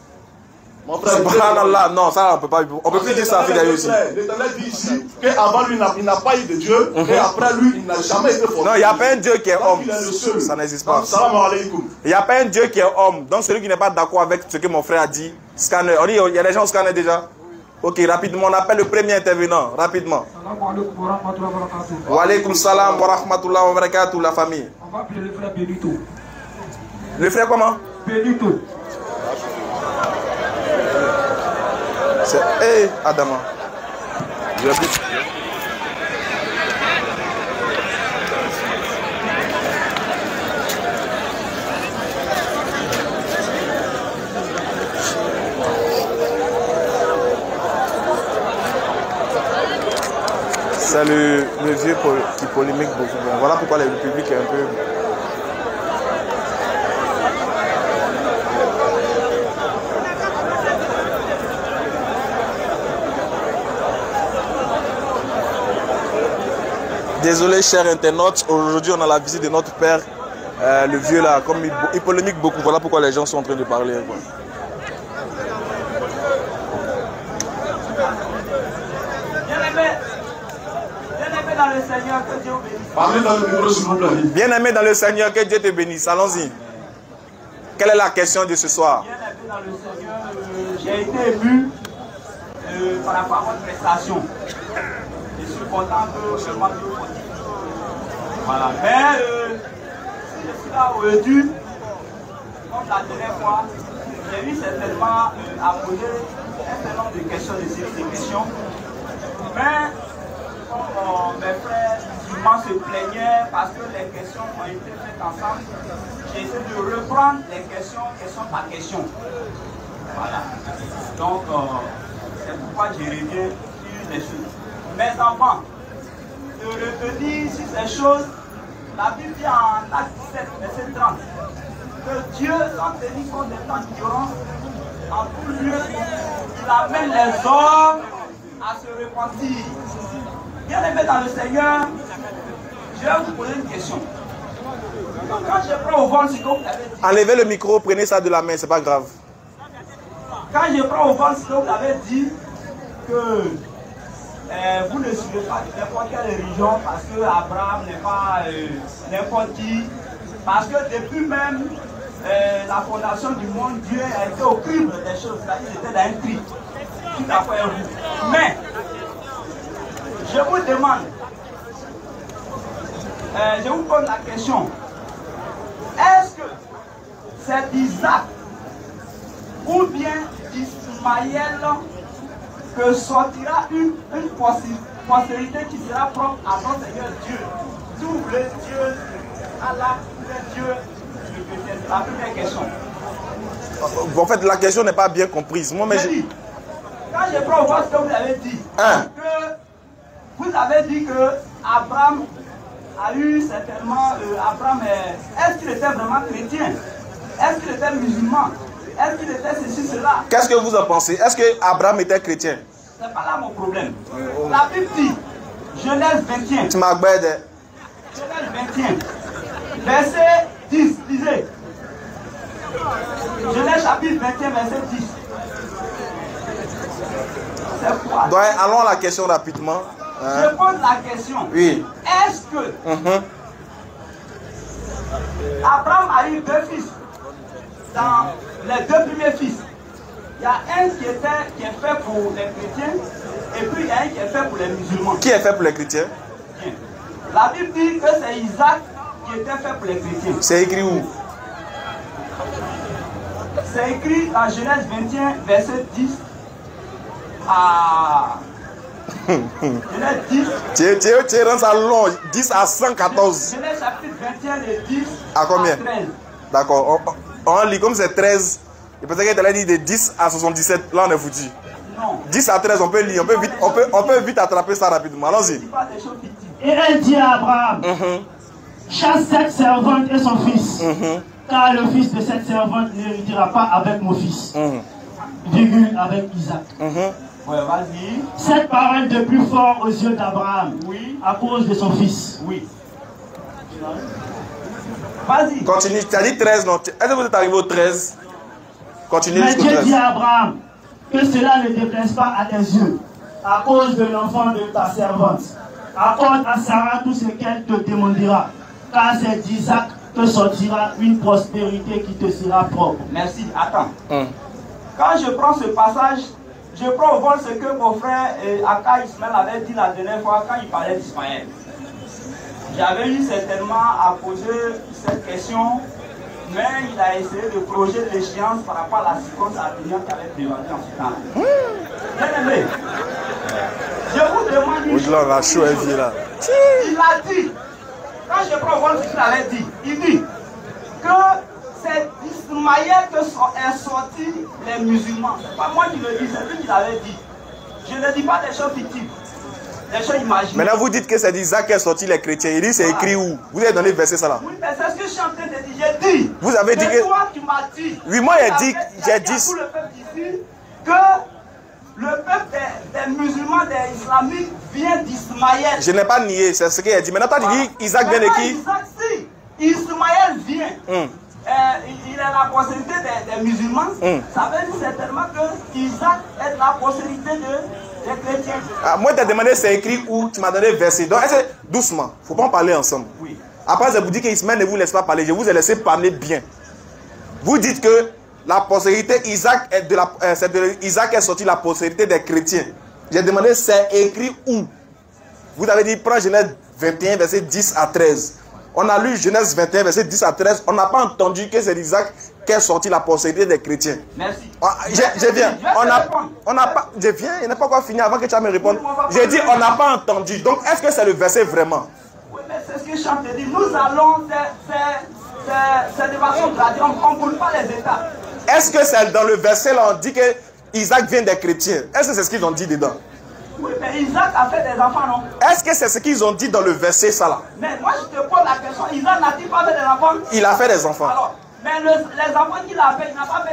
Mon frère, Subhanallah, non, ça on peut pas. On peut plus dire ça à aussi. L'éternel dit ici qu'avant lui, il n'a- pas eu de Dieu, et après lui, il n'a jamais été formé. Non, il n'y a pas un Dieu qui est Donc, homme. Ça n'existe pas. Donc, Salam alaikum. Il n'y a pas un Dieu qui est homme. Donc celui qui n'est pas d'accord avec ce que mon frère a dit, scanner. On dit, il y a des gens au scanner déjà Ok, rapidement, on appelle le premier intervenant. Rapidement. Salam alaikum wa rahmatullahi wa barakatuh. Wa alaykum salam wa rahmatullah wa barakatuh, la famille. On va appeler le frère Benito. Le frère comment? Benito. C'est. Hé, Adama. Je vais C'est le, le vieux qui polémique beaucoup. Bon, voilà pourquoi le public est un peu. Désolé, chers internautes, aujourd'hui on a la visite de notre père, euh, le vieux là, comme il, il polémique beaucoup. Voilà pourquoi les gens sont en train de parler. quoi. Bien-aimé dans le Seigneur, que Dieu te bénisse. Allons-y. Quelle est la question de ce soir? Bien-aimé dans le Seigneur, euh, j'ai été ému euh, par rapport à votre prestation. Mais euh, je suis là aujourd'hui, comme la dernière fois, j'ai eu certainement euh, à poser un certain nombre de questions, de questions. Mais comme euh, mes frères musulmans se plaignaient parce que les questions ont été faites ensemble, j'ai essayé de reprendre les questions, question par question. Voilà. Donc, euh, c'est pourquoi je reviens sur les choses. Mes enfants, de revenir sur ces choses, la Bible dit en Acte 17, verset 30, que Dieu, sans tenir compte des temps qui auront, en tout lieu, il amène les hommes à se repentir. Bien aimé dans le Seigneur, je vais vous poser une question. Donc, quand je prends au vol ce que vous avez dit, Enlevez le micro, prenez ça de la main, c'est pas grave. quand je prends au vol ce que vous avez dit, que euh, vous ne suivez pas n'importe quelle religion parce que Abraham n'est pas euh, n'importe qui, parce que depuis même euh, la fondation du monde, Dieu été au crible des choses, qu'il était dans un cri, tout à fait vous. Mais, je vous demande, je vous pose la question, est-ce que c'est Isaac ou bien d'Ismaël que sortira une, postérité qui sera propre à notre Seigneur Dieu. Si vous voulez Dieu, Allah, le Dieu, la première question. En fait, la question n'est pas bien comprise. Moi, mais je- dit, quand je prends vote ce que vous avez dit, Hein? que vous avez dit que Abraham a eu certainement, euh, Abraham, est- est-ce qu'il était vraiment chrétien? Est-ce qu'il était musulman? Est-ce qu'il était ceci, cela? Qu'est-ce que vous en pensez? Est-ce que Abraham était chrétien? C'est pas là mon problème. La Bible dit, Genèse 21, Tu m'as gbède. Genèse 21, verset 10, lisez. Genèse chapitre 21, verset 10. C'est quoi? Donc, allons à la question rapidement. Hein? Je pose la question. Oui. Est-ce que Mhm. Abraham a eu deux fils? Dans les deux premiers fils, il y a un qui, était, qui est fait pour les chrétiens et puis il y a un qui est fait pour les musulmans. Qui est fait pour les chrétiens? Bien. La Bible dit que c'est Isaac qui était fait pour les chrétiens. C'est écrit où? C'est écrit dans Genèse 21, verset 10 à. Genèse 10, Tu tu- tu rends ça long, 10 à 114. Genèse chapitre 21, de 10 À combien? 13. D'accord. On, lit comme c'est 13. Je pensais qu'elle allait dire de 10 à 77. Là, on est foutu. Non, 10 à 13, on peut lire. On peut vite, on peut, on peut vite attraper ça rapidement. Allons-y. Et elle dit à Abraham, Mhm, chasse cette servante et son fils, mhm, car le fils de cette servante n'héritera pas avec mon fils, mhm, virgule avec Isaac. Ouais, vas-y. Cette parole de plus fort aux yeux d'Abraham, Oui, à cause de son fils. oui. Vas-y. Continue. Tu as dit 13, non? Est-ce que vous êtes arrivé au 13 Continue Mais jusqu'au Dieu dit 13. à Abraham, que cela ne déplaise pas à tes yeux, à cause de l'enfant de ta servante. Accorde à Sarah tout ce qu'elle te demandera, car c'est d'Isaac que sortira une prospérité qui te sera propre. Merci. Attends. Hum. Quand je prends ce passage, je prends au vol ce que mon frère euh, Aka Ismaël avait dit la dernière fois quand il parlait d'Ismaël. J'avais eu certainement à poser cette question, mais il a essayé de projeter l'échéance par rapport à la séquence atténuante qui avait prévalu en ce temps. Bien aimé, je vous demande une Au-delà, la vie là. il a dit, quand je prends ce qu'il avait dit, il dit que c'est d'Ismaël que sont est sorti les musulmans. C'est pas moi qui le dis, c'est lui qui l'avait dit. Je ne dis pas des choses fictives, Maintenant, vous dites que c'est d'Isaac qui est sorti les chrétiens. Il dit c'est écrit où? Vous avez donné le verset ça là. Oui, mais c'est ce que je suis en train de dire. J'ai dit. Vous avez dit C'est que- toi qui m'as dit. Oui, moi, j'ai dit- j'ai dit- le peuple que le peuple des, des musulmans, des islamiques vient d'Ismaël. Je n'ai pas nié, c'est ce qu'il a dit. Maintenant, tu dis Isaac vient de qui? Isaac, si. Ismaël vient. Hum. Euh, il est la postérité des, des musulmans. Hum. Ça veut dire certainement que Isaac est la postérité de. Ah, moi, tu as demandé c'est écrit où Tu m'as donné verset. Donc, est-ce que- doucement, faut pas en parler ensemble. Oui. Après, je vous dis qu'Ismaël ne vous laisse pas parler. Je vous ai laissé parler bien. Vous dites que la postérité Isaac est de la, euh, de Isaac est sorti la postérité des chrétiens. J'ai demandé c'est écrit où? Vous avez dit prends Genèse 21 verset 10 à 13. On a lu Genèse 21 verset 10 à 13. On n'a pas entendu que c'est d'Isaac qu'est sorti la postérité des chrétiens. Merci. Ah, Je, je viens. Te On a, on a pas, je viens, il n'est pas encore fini avant que tu vas me va J'ai dit, on n'a pas entendu. Donc, est-ce que c'est le verset vraiment? Oui, mais c'est ce que train de dire. Nous allons, c'est de façon graduelle. On ne brûle pas les états. Est-ce que c'est dans le verset là, on dit que Isaac vient des chrétiens? Est-ce que c'est ce qu'ils ont dit dedans? Oui, mais Isaac a fait des enfants, non? Est-ce que c'est ce qu'ils ont dit dans le verset ça là? Mais moi, je te pose la question. Isaac n'a-t-il pas fait des enfants? Il a fait des enfants. Alors, mais le- les enfants qu'il a fait, il n'a pas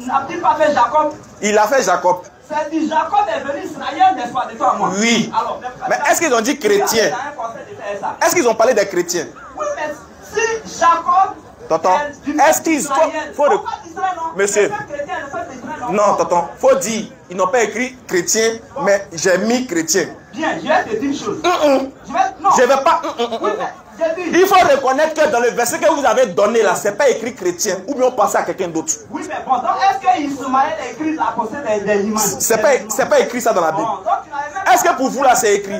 n'a-t-il pas fait Jacob Il a fait Jacob. C'est dit Jacob est venu Israël, n'est-ce pas, de toi à moi Oui. Alors, Mais est-ce qu'ils ont dit chrétien? de. Est-ce qu'ils ont parlé des chrétiens? Oui, mais si Jacob. Tonton, est du est-ce qu'ils- faut- faut non? Monsieur. Non? Tonton, faut dire, ils n'ont pas écrit chrétien, mais j'ai mis chrétien. Bien, je vais te dire une chose. Je vais. Non. Je ne vais pas. Oui, mais. Il faut reconnaître que dans le verset que vous avez donné là, c'est pas écrit chrétien, ou bien on passe à quelqu'un d'autre. Oui, mais bon, donc est-ce que Ismaël a écrit la pensée des, des images C'est pas, c'est pas écrit ça dans la Bible. Bon, Est-ce que pour vous là c'est écrit?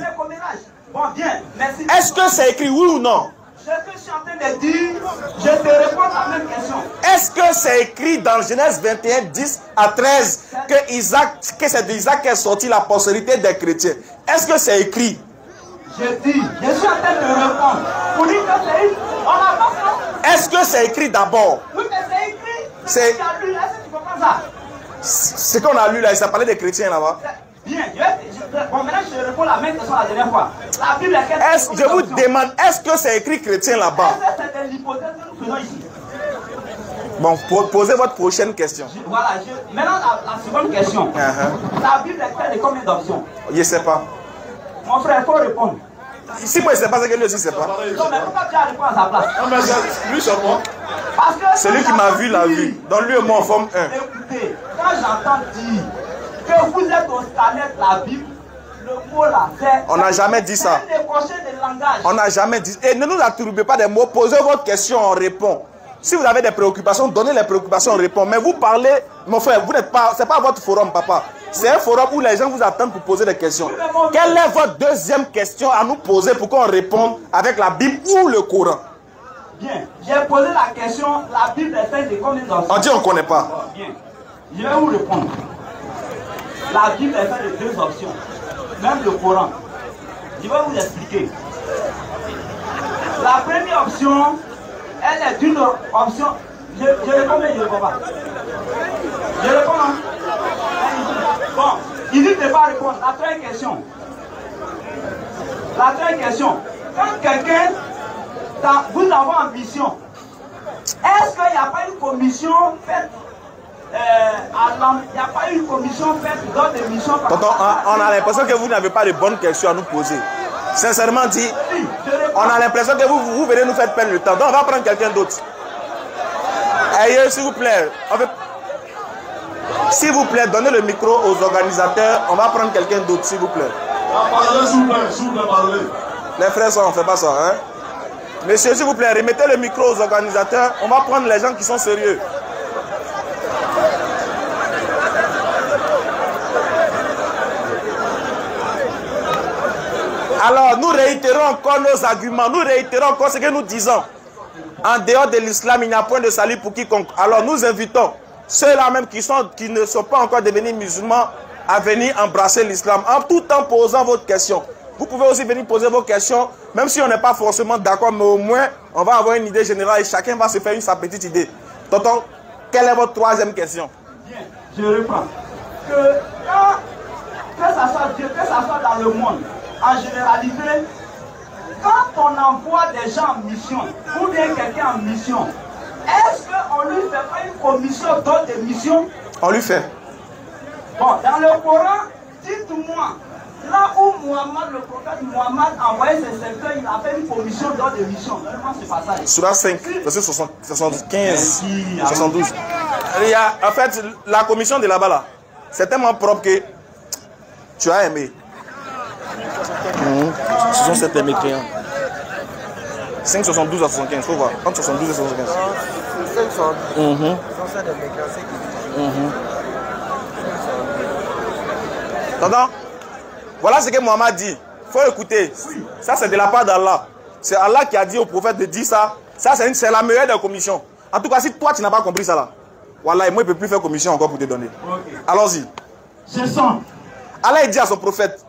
Bon, bien, merci. Est-ce que c'est écrit oui ou non? Je suis en train de dire, je te réponds à la même question. Est-ce que c'est écrit dans Genèse 21, 10 à 13 que, Isaac, que c'est d'Isaac qu'est sorti la postérité des chrétiens? Est-ce que c'est écrit? Je dis, je suis en train de répondre. Que c'est une. On a pas ça. Est-ce que c'est écrit d'abord? Oui, mais c'est écrit. C'est- est-ce que tu comprends ça? Ce qu'on a lu là, il s'est parlé des chrétiens là-bas. Bien, je bon, maintenant je réponds la même question la dernière fois. La Bible est je vous demande, est-ce que c'est écrit chrétien là-bas? C'est l'hypothèse que nous faisons ici? Bon, po- posez votre prochaine question. Je- Voilà, je- maintenant la, la seconde question. Uh-huh. La Bible est de combien d'options? Je ne sais pas. Mon frère, il faut répondre. Si moi je ne sais pas, c'est que lui aussi ne sait pas. Non, mais pourquoi tu as répondu à sa place? Non, mais c'est- lui, c'est moi. Parce que. Celui qui m'a vu l'a vu. Donc lui et moi on forme un. Écoutez, quand j'entends dire que vous êtes au scanner de la Bible, le mot là, c'est. On n'a jamais dit ça. C'est. On n'a jamais dit. Et ne nous attribuez pas des mots. Posez votre question, on répond. Si vous avez des préoccupations, donnez les préoccupations, on répond. Mais vous parlez, mon frère, vous n'êtes pas. C'est pas votre forum, papa. C'est un forum où les gens vous attendent pour poser des questions. Quelle est votre deuxième question à nous poser pour qu'on réponde avec la Bible ou le Coran? Bien, j'ai posé la question, la Bible est faite de combien d'options On dit on ne connaît pas. Bien, je vais vous répondre. La Bible est faite de deux options, même le Coran. Je vais vous expliquer. La première option, elle est d'une option. Je, je réponds, mais je ne réponds pas. Je réponds, hein? Bon, il dit de ne pas répondre. La troisième question. La troisième question. Quand quelqu'un, vous avez ambition, est-ce qu'il n'y a pas une commission faite euh, Il n'y a pas une commission faite dans des missions Tonton, on, on a l'impression que vous n'avez pas de bonnes questions à nous poser. Sincèrement dit, on a l'impression que vous, vous venez nous faire perdre le temps. Donc on va prendre quelqu'un d'autre. Ayez, s'il vous plaît. On veut- S'il vous plaît, donnez le micro aux organisateurs. On va prendre quelqu'un d'autre, s'il vous plaît. Parlez, s'il vous plaît, s'il vous plaît, parlez. Les frères, ça, on ne fait pas ça. Hein? Monsieur, s'il vous plaît, remettez le micro aux organisateurs. On va prendre les gens qui sont sérieux. Alors, nous réitérons encore nos arguments. Nous réitérons encore ce que nous disons. En dehors de l'islam, il n'y a point de salut pour quiconque. Alors, nous invitons ceux-là même qui, sont, qui ne sont pas encore devenus musulmans à venir embrasser l'islam en tout en posant votre question. Vous pouvez aussi venir poser vos questions, même si on n'est pas forcément d'accord, mais au moins, on va avoir une idée générale et chacun va se faire une sa petite idée. Tonton, quelle est votre troisième question? Bien, je reprends. Que quand, que ça soit Dieu, que ça soit dans le monde, en généralité, quand on envoie des gens en mission, ou bien quelqu'un en mission, est-ce qu'on lui fait pas une commission d'autres missions On lui fait. Bon, dans le Coran, dites-moi, là où Muhammad, le prophète Muhammad a envoyé ses secteurs, il a fait une commission d'autres missions. Vraiment, c'est pas ça. Surah 5, verset 60 75, Merci. 72. Il y a, en fait, la commission de là-bas, là, c'est tellement propre que tu as aimé. Ce sont sept mécréants. 5, 72 à 75, faut voir. Entre 72 et 75. C'est 500. Mhm. Ce sont des mécréants qui Mhm. T'entends Voilà ce que Mohamed dit. faut écouter. Ça, c'est de la part d'Allah. C'est Allah qui a dit au prophète de dire ça. Ça, c'est c'est la meilleure des commissions. En tout cas, si toi, tu n'as pas compris ça là, voilà, moi, il ne peut plus faire commission encore pour te donner. Allons-y. Ce sont, Allah il dit à son prophète,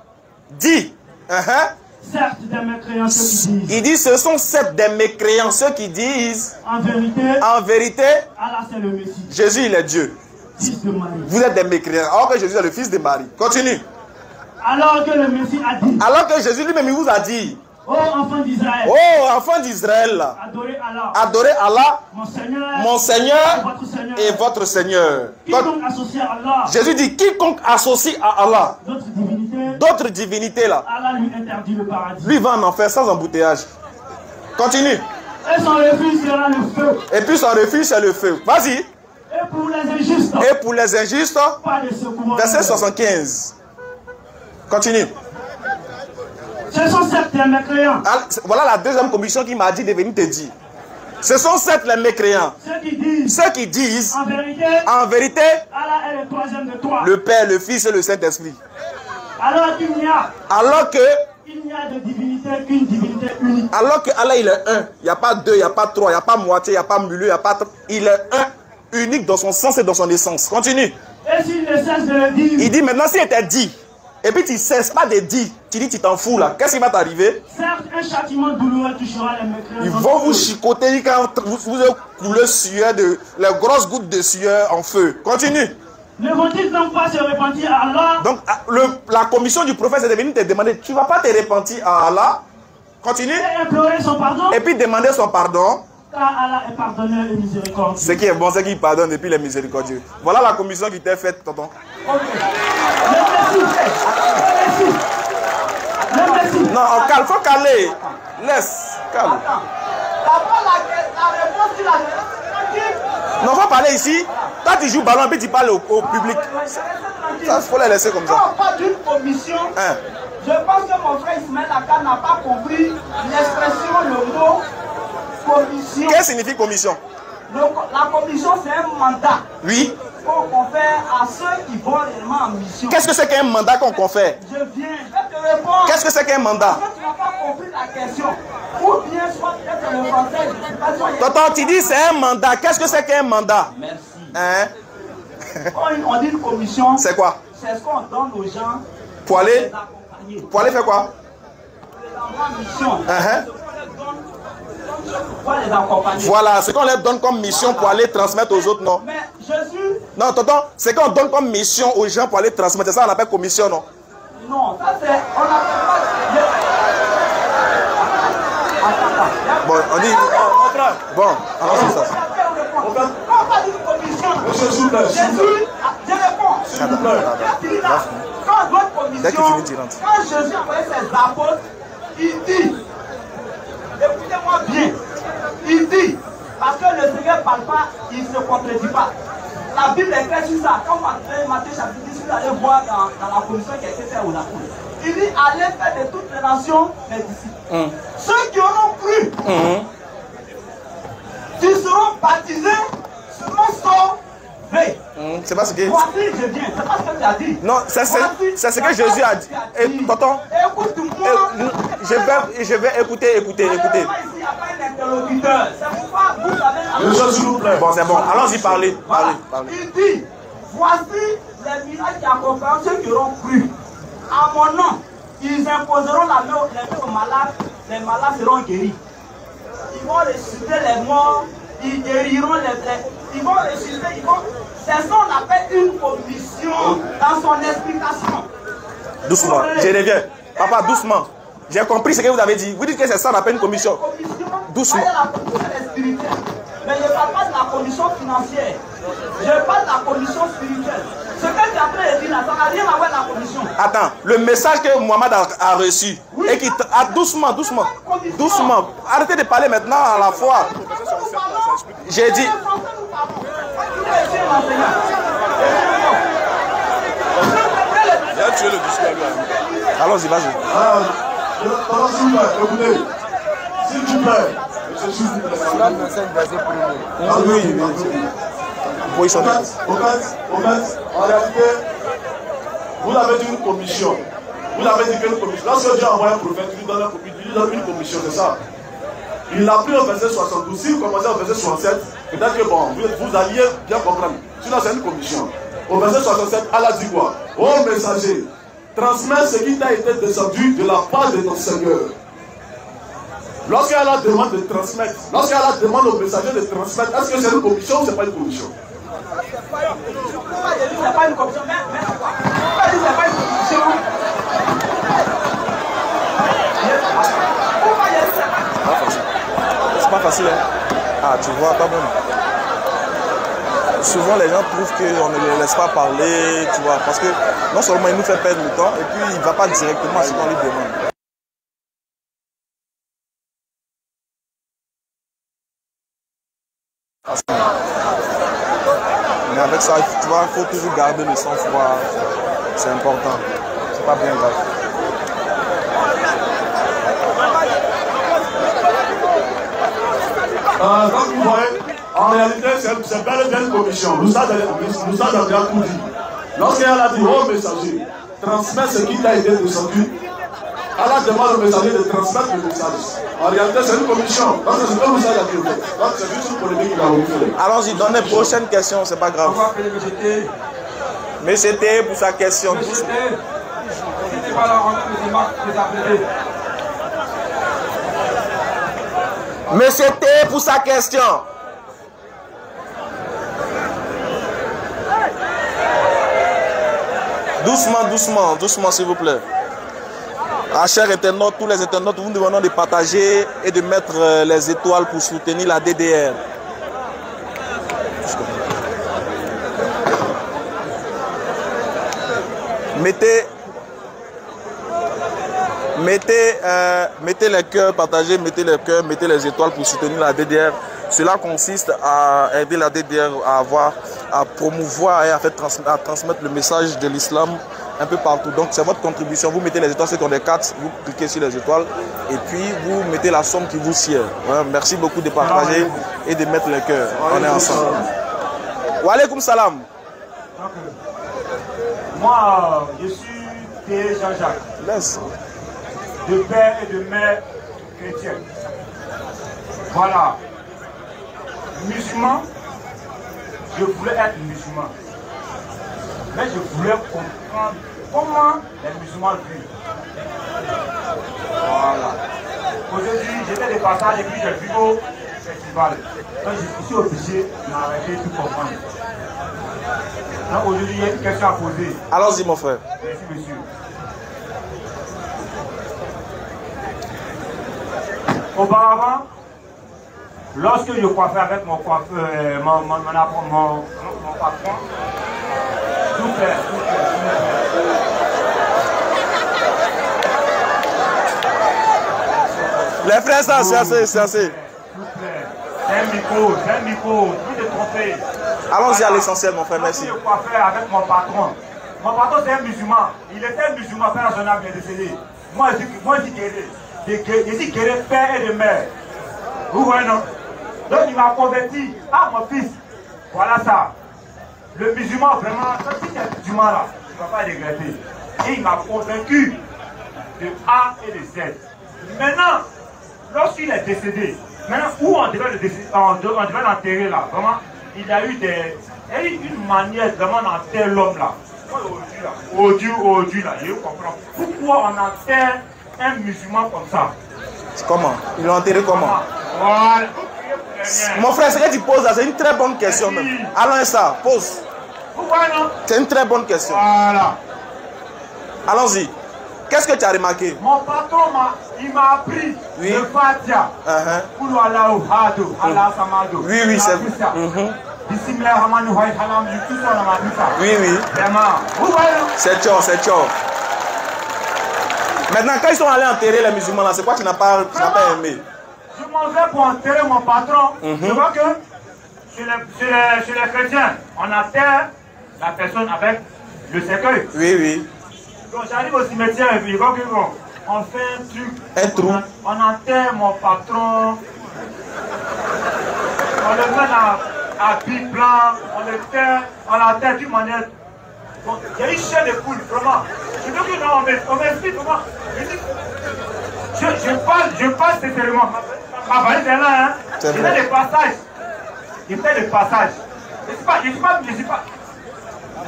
dis, uh-huh. Certes, des mécréants ceux qui disent, il dit, ce sont sept des mécréants, ceux qui disent, en vérité, en vérité, Allah c'est le Messie, Jésus, il est Dieu. fils de Marie. Vous êtes des mécréants, alors que Jésus est le fils de Marie. Continue. Alors que le Messie a dit, Alors que Jésus lui-même, il vous a dit, d'Israël, oh, enfants d'Israël, adorez Allah, adorez Allah, mon Seigneur, mon et Seigneur votre Seigneur. et votre Seigneur. Quand Quiconque associé à Allah, Jésus dit, quiconque associe à Allah d'autres divinités, d'autres divinités, là, Allah lui interdit le paradis. lui va en enfer sans embouteillage. Continue. Et son sera le feu. Et puis son refuge, c'est le feu. Vas-y. Et pour les injustes, Et pour les injustes, pas de secours. verset 75. Continue. Ce sont certains mécréants, Ah, Voilà la deuxième commission qui m'a dit de venir te dire. Ce sont sept les mécréants. ceux qui disent, Ceux qui disent, en vérité, en vérité, Allah est le troisième de toi. le Père, le Fils et le Saint-Esprit. Alors qu'il n'y a, Alors que, il n'y a de divinité qu'une divinité unique. alors que Allah, il est un. Il n'y a pas deux, il n'y a pas trois, il n'y a pas moitié, il n'y a pas milieu, il n'y a pas... Il est un, unique dans son sens et dans son essence. Continue. Et s'il ne cesse de le dire, Il dit maintenant, s'il était dit, et puis tu ne cesses pas de dire, tu dis tu t'en fous là, qu'est-ce qui va t'arriver? Certes, un châtiment douloureux touchera les mécréants. Ils vont vous chicoter quand vous, vous coulé sueur de, les grosses gouttes de sueur en feu. Continue. Ne vont-ils donc pas se repentir à Allah Donc ah, le- la commission du prophète c'est de venir te demander, tu ne vas pas te repentir à Allah? Continue. et implorer son pardon? Et puis demander son pardon. Car Allah est pardonneur et miséricordieux. Ce qui est bon, c'est qu'il pardonne et puis les miséricordieux. Voilà la commission qui t'est faite, tonton. Ok. Le Messie. Le Messie. Non, on calme, faut caler. Laisse, calme. Attends. D'abord, la, la réponse, tu la donnes. Non, faut parler ici. Toi, tu joues ballon et puis tu parles au, au public. Ça, il faut les laisser comme ça. Quand on parle d'une commission, Hein. je pense que mon frère Ismaël Aka n'a pas compris l'expression, le mot commission. Qu'est-ce que signifie commission? Le- la commission, c'est un mandat Oui. qu'on confère à ceux qui vont réellement en mission. Qu'est-ce que c'est qu'un mandat qu'on confère? Je viens, je vais te répondre. Qu'est-ce que c'est qu'un mandat? Quand tu n'as pas compris la question, ou bien soit peut-être le français, je ne sais pas si on- Tonton, tu dis c'est un mandat. Qu'est-ce que c'est qu'un mandat? Merci. Hein? Quand on dit une commission, C'est quoi? C'est ce qu'on donne aux gens Pour aller, accompagner. pour aller faire quoi? Pour les envoyer en mission. Uh-huh. Ce qu'on leur donne, Pour les accompagner. Voilà, ce qu'on leur donne comme mission pour aller transmettre aux autres, non? Mais Jésus, Non, tonton, c'est qu'on donne comme mission aux gens pour aller transmettre. C'est ça, on appelle commission, non? Non, ça c'est. On n'appelle pas. Bon, on dit. Bon, alors c'est ça. On parle d'une commission. Monsieur, s'il vous plaît. Jésus, je réponds. S'il vous plaît. Quand votre commission, quand Jésus a envoyé ses apôtres, il dit, écoutez-moi bien, il dit, parce que le Seigneur ne parle pas, il ne se contredit pas. la Bible est claire sur ça. Quand Matthieu chapitre 10, vous allez voir dans, dans la commission qui a été faite au Napoli. Il dit allez faire de toutes les nations mes disciples. Hum, Ceux qui auront cru, hum. qui seront baptisés, seront sauvés. Hum, C'est pas ce que. Voici, je viens. C'est pas ce que tu as dit. Non, c'est c'est- Voici, c'est ce que Jésus a dit. Et, tonton, Écoute-moi. eh, je vais, je vais écouter, écouter, écouter. Malheureusement, ici, il n'y a pas un interlocuteur. C'est pourquoi vous avez Monsieur, s'il vous plaît. Bon, c'est bon. Allons-y parler. Il dit, voici les miracles qui accompagnent ceux qui auront cru. À mon nom, ils imposeront la main, les mains aux malades, les malades seront guéris. Ils vont ressusciter les morts, ils guériront les les- Ils vont ressusciter, ils vont... C'est ça qu'on appelle une commission dans son explication. Doucement, je reviens. Papa, doucement. J'ai compris ce que vous avez dit. Vous dites que c'est ça, on appelle une commission. commission, Doucement. Mais je ne parle pas de la commission financière. Je parle de la commission spirituelle. Ce que tu as train de dire là, ça n'a rien à voir avec la commission. Attends, le message que Mohamed a, a reçu et qui t- ah, doucement, doucement, doucement. Arrêtez de parler maintenant à la fois. J'ai dit, allons-y, vas-y. Pardon, s'il vous plaît, écoutez. S'il vous plaît. Monsieur, s'il vous plaît. En réalité, vous avez dit commission. Vous avez dit qu'une commission. Lorsque Dieu a envoyé un prophète, il donne, une commission, c'est ça. Il l'a pris au verset 72. S'il commençait au verset 67, peut-être que bon, vous, vous alliez bien comprendre. Sinon, c'est une commission. Au verset 67, Allah dit quoi? Ô messager, transmets ce qui t'a été descendu de la part de ton Seigneur. Lorsqu'Allah demande de transmettre, lorsqu'Allah demande au messager de transmettre, est-ce que c'est une commission ou c'est pas une commission? Pas c'est pas pas Pas facile. Pas hein. Ah, tu vois, quand même. Souvent, les gens trouvent qu'on ne les laisse pas parler, tu vois, parce que non seulement il nous fait perdre le temps, et puis il ne va pas directement à ce qu'on lui demande. Ça, tu vois, il faut toujours garder le sang-froid. C'est important. C'est pas bien grave. Euh, vous voyez, en réalité, c'est bel et bien commission. Nous avons déjà tout dit. Lorsqu'elle a dit, oh messager, transmets ce qui t'a été descendu, Allah demande au messager de transmettre le message. En réalité, c'est une commission. Donc, c'est ce que vous avez dit. Donc, c'est juste une polémique qu'il a renouvelée. Allons-y, donnez prochaine question, c'est pas grave. On. Mais c'était pour sa question. Jeté. C'était pas des appelés. Mais c'était pour sa question. Doucement, doucement, doucement, s'il vous plaît. Chers internautes, tous les internautes, nous vous demandons de partager et de mettre euh, les étoiles pour soutenir la DDR. Mettez, mettez, euh, mettez les cœurs, partagez, mettez les cœurs, mettez les étoiles pour soutenir la DDR. Cela consiste à aider la DDR à avoir, à promouvoir et à, faire à transmettre le message de l'islam un peu partout. Donc c'est votre contribution. Vous mettez les étoiles, ceux qui ont des vous cliquez sur les étoiles et puis vous mettez la somme qui vous sied. Ouais, merci beaucoup de partager et de mettre les cœurs. On est ensemble. Wa alaikum salam. Moi, je suis Théé Jean-Jacques, Laisse. de père et de mère chrétienne. Voilà. Musulman, je voulais être musulman. Mais je voulais comprendre comment les musulmans vivent. Voilà. Aujourd'hui, j'étais de passage et puis j'ai vu au festival. Donc je suis obligé d'arrêter de tout comprendre. Donc aujourd'hui, il y a une question à poser. Allons-y mon frère. Merci, monsieur. Auparavant, lorsque je coiffais avec mon coiffeur, euh, mon, mon, mon, appro- mon, mon patron, tout fait, tout fait, tout Les frères, ça, c'est. C'est un micro, un micro, tout est trompé. Allons-y à l'essentiel, mon frère, merci. Je quoi faire avec mon patron. Mon patron, c'est un musulman. Il était musulman, père national bien décédé. Moi, je dis, moi, je dis père et de mère. Vous voyez, non Donc, il m'a converti. Ah, mon fils, voilà ça. Le musulman, vraiment, si tu es musulman là, tu ne vas pas regretter. Et il m'a convaincu de A et de Z. Maintenant, lorsqu'il est décédé, maintenant, où on devait l'enterrer là, vraiment, il a eu des, il a eu une manière vraiment d'enterrer l'homme là. Aujourd'hui, aujourd'hui là, je comprends. Pourquoi on enterre un musulman comme ça? Comment? Ils l'ont enterré comment? Voilà. Mon frère, ce que tu poses là, c'est une très bonne question même. Allons ça, pose. Pourquoi non? C'est une très bonne question. Voilà. Allons-y. Qu'est-ce que tu as remarqué? Mon patron, m'a, il m'a appris Oui. le Fatia. Kulu Allahu Hado, Allah Samado. Oui, oui, c'est appris ça. Oui, oui. Vraiment. Non C'est tchor, c'est tchor. Maintenant, quand ils sont allés enterrer les musulmans là, c'est quoi que tu n'as pas, tu pas aimé? Je m'en vais pour enterrer mon patron. Mhm. Je vois que chez les, chez, les, chez les chrétiens, on enterre la personne avec le cercueil. Oui, oui. Donc j'arrive au cimetière et puis je vois que bon, on fait un truc. Un trou. On, on enterre mon patron. On le met à, à pied blanc, on le terre, on l'enterre d'une manière. Bon, il y a une chaîne de poule, vraiment. Je veux que non, on m'ex- on m'explique comment. Je, je, parle, je parle sincèrement. Ma valise est là, hein. Je fais des passages. Je fais des passages. Je ne suis pas, je suis pas, je suis pas.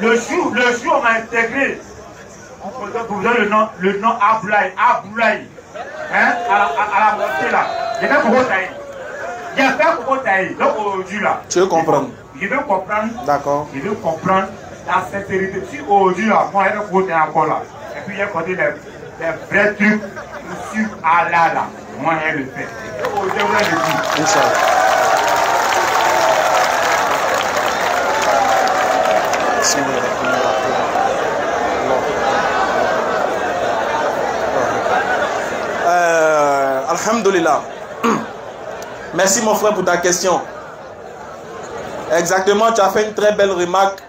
Le jour, le jour, on m'a intégré. Pour vous donner le nom, le nom Aboulaye, Aboulaye. Hein, à la, à, à la montée là. J'ai fait Koko Taï. J'ai fait Koko Taï. Donc aujourd'hui là. Tu veux comprendre? Je veux comprendre. D'accord. Je veux comprendre la sincérité. Si aujourd'hui là, moi j'ai fait Koko Taï encore là. Et puis j'ai compté les, les vrais trucs sur Allah là. Moi j'ai le fait. Aujourd'hui, on va le dire. Inch'Allah. Euh, Alhamdulillah. Merci mon frère pour ta question. Exactement, tu as fait une très belle remarque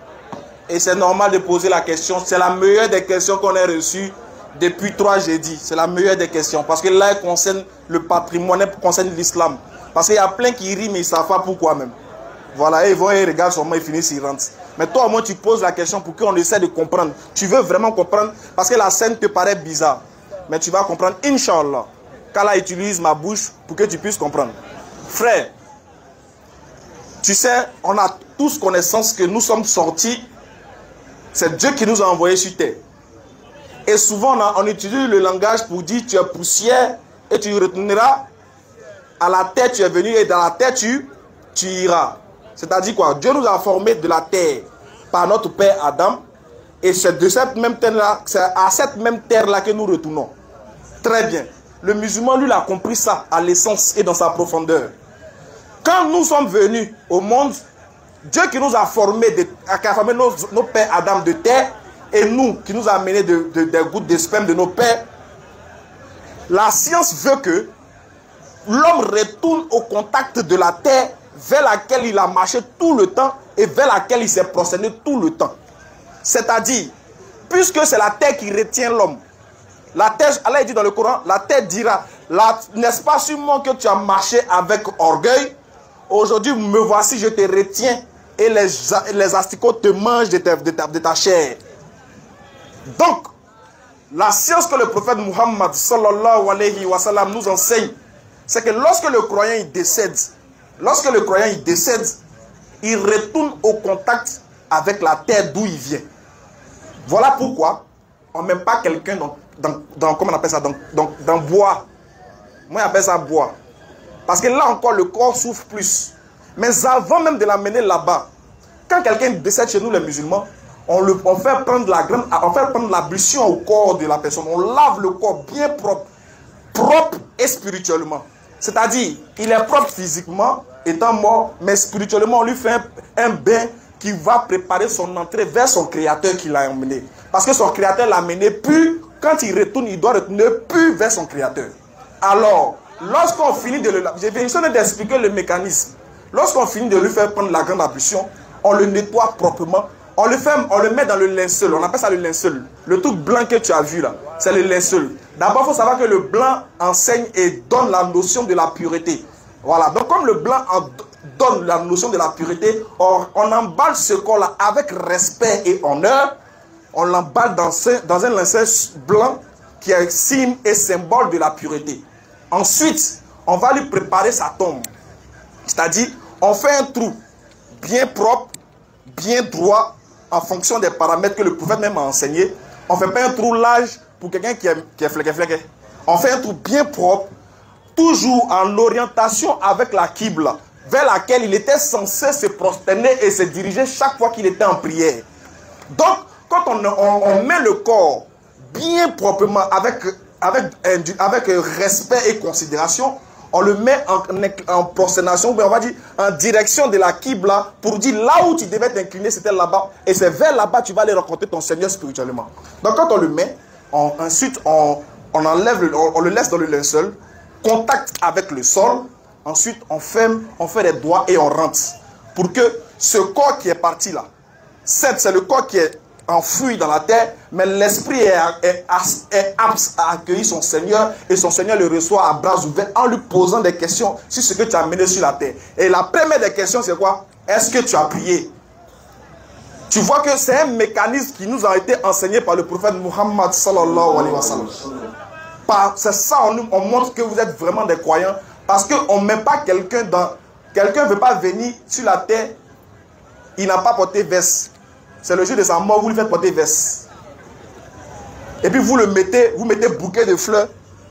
et c'est normal de poser la question. C'est la meilleure des questions qu'on ait reçues depuis trois jeudis. C'est la meilleure des questions parce que là, elle concerne le patrimoine, elle concerne l'islam. Parce qu'il y a plein qui rient mais ils ne savent pas pourquoi même. Voilà, et ils vont, ils regardent seulement, ils finissent, ils rentrent. Mais toi, au moins, tu poses la question pour qu'on essaie de comprendre. Tu veux vraiment comprendre? Parce que la scène te paraît bizarre. Mais tu vas comprendre, Inch'Allah. Qu'Allah utilise ma bouche pour que tu puisses comprendre. Frère, tu sais, on a tous connaissance que nous sommes sortis. C'est Dieu qui nous a envoyés sur terre. Et souvent, on, utilise le langage pour dire tu es poussière et tu retourneras à la terre, tu es venu et dans la terre, tu, tu iras. C'est-à-dire quoi? Dieu nous a formés de la terre par notre père Adam. Et c'est de cette même terre-là, c'est à cette même terre-là que nous retournons. Très bien. Le musulman, lui, a compris ça à l'essence et dans sa profondeur. Quand nous sommes venus au monde, Dieu qui nous a formés, qui a formé nos, nos pères Adam de terre, et nous qui nous a amené de, de- des gouttes de sperme de nos pères, la science veut que l'homme retourne au contact de la terre vers laquelle il a marché tout le temps et vers laquelle il s'est prosterné tout le temps. C'est-à-dire, puisque c'est la terre qui retient l'homme, la terre, Allah dit dans le Coran, la terre dira, n'est-ce pas sûrement que tu as marché avec orgueil? Aujourd'hui, me voici, je te retiens et les, les asticots te mangent de ta, de ta- de ta chair. Donc, la science que le prophète Muhammad sallallahu alayhi wa sallam nous enseigne, c'est que lorsque le croyant il décède, lorsque le croyant il décède, il retourne au contact avec la terre d'où il vient. Voilà pourquoi on ne met pas quelqu'un dans, dans, dans- on appelle ça, dans, dans, dans bois. Moi, j'appelle ça bois. Parce que là encore, le corps souffre plus. Mais avant même de l'amener là-bas, quand quelqu'un décède chez nous, les musulmans, on, le, fait prendre la graine, on fait prendre l'ablution au corps de la personne. On lave le corps bien propre, propre et spirituellement. C'est-à-dire, il est propre physiquement, étant mort, mais spirituellement, on lui fait un, bain qui va préparer son entrée vers son créateur qui l'a emmené. Parce que son créateur l'a amené plus, quand il retourne, il doit retourner plus vers son créateur. Alors, lorsqu'on finit de le... J'ai besoin d'expliquer le mécanisme. Lorsqu'on finit de lui faire prendre la grande ablution, on le nettoie proprement, on le, fait, on le met dans le linceul, on appelle ça le linceul. Le truc blanc que tu as vu là, c'est le linceul. D'abord, il faut savoir que le blanc enseigne et donne la notion de la pureté. Voilà, donc comme le blanc donne la notion de la pureté, on, on emballe ce corps-là avec respect et honneur, on l'emballe dans, un linceul blanc qui est signe et symbole de la pureté. Ensuite, on va lui préparer sa tombe. C'est-à-dire, on fait un trou bien propre, bien droit, en fonction des paramètres que le prophète même a enseigné. On ne fait pas un trou large pour quelqu'un qui est, qui est fléqué, fléqué. On fait un trou bien propre, toujours en orientation avec la Qibla, vers laquelle il était censé se prosterner et se diriger chaque fois qu'il était en prière. Donc, quand on, met le corps bien proprement, avec, avec, avec respect et considération, on le met en, en on va dire en direction de la Qibla, pour dire là où tu devais t'incliner, c'était là-bas. Et c'est vers là-bas tu vas aller rencontrer ton Seigneur spirituellement. Donc quand on le met, ensuite on, on enlève, le, on, on, le laisse dans le linceul, contact avec le sol, ensuite on ferme, on fait les doigts et on rentre. Pour que ce corps qui est parti là, c'est le corps qui est enfoui dans la terre, mais l'esprit est, est, est, apte à accueillir son Seigneur et son Seigneur le reçoit à bras ouverts en lui posant des questions sur ce que tu as mené sur la terre. Et la première des questions, c'est quoi? Est-ce que tu as prié? Tu vois que c'est un mécanisme qui nous a été enseigné par le prophète Muhammad sallallahu alayhi wa sallam. C'est ça, on, on montre que vous êtes vraiment des croyants parce qu'on ne met pas quelqu'un dans... Quelqu'un ne veut pas venir sur la terre, il n'a pas porté veste c'est le jour de sa mort, vous lui faites porter veste. Et puis vous le mettez, vous mettez bouquet de fleurs,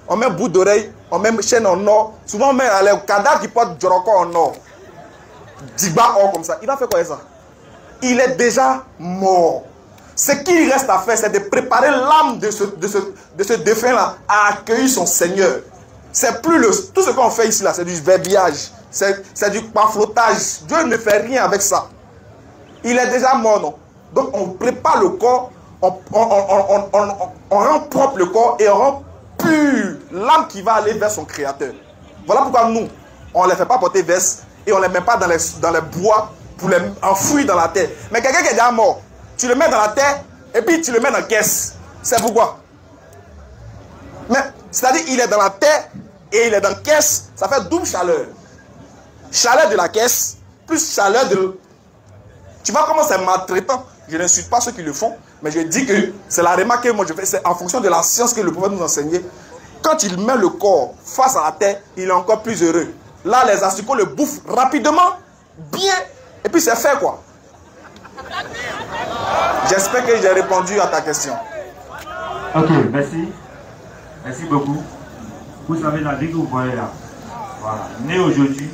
on met bout d'oreille, on met chaîne en or. Souvent on met le cadavre qui porte Djoroko en or. Diba or comme ça. Il va faire quoi ça? Il est déjà mort. Ce qu'il reste à faire, c'est de préparer l'âme de ce, de ce, de ce défunt-là à accueillir son Seigneur. C'est plus le. Tout ce qu'on fait ici, là, c'est du verbiage. C'est du pamphlotage. Dieu ne fait rien avec ça. Il est déjà mort, non? Donc on prépare le corps, on, rend propre le corps et on rend pur l'âme qui va aller vers son créateur. Voilà pourquoi nous, on ne les fait pas porter veste et on ne les met pas dans les, dans les bois pour les enfouir dans la terre. Mais quelqu'un qui est déjà mort, tu le mets dans la terre et puis tu le mets dans la caisse. C'est pourquoi? Mais c'est-à-dire il est dans la terre et il est dans la caisse, ça fait double chaleur. Chaleur de la caisse plus chaleur de... Tu vois comment c'est maltraitant? Je n'insulte pas ceux qui le font, mais je dis que c'est la remarque que moi je fais, c'est en fonction de la science que le prophète nous enseignait. Quand il met le corps face à la terre, il est encore plus heureux. Là, les asticots le bouffent rapidement, bien, et puis c'est fait quoi. J'espère que j'ai répondu à ta question. Ok, merci. Merci beaucoup. Vous savez la vie que vous voyez là. Voilà. Né aujourd'hui.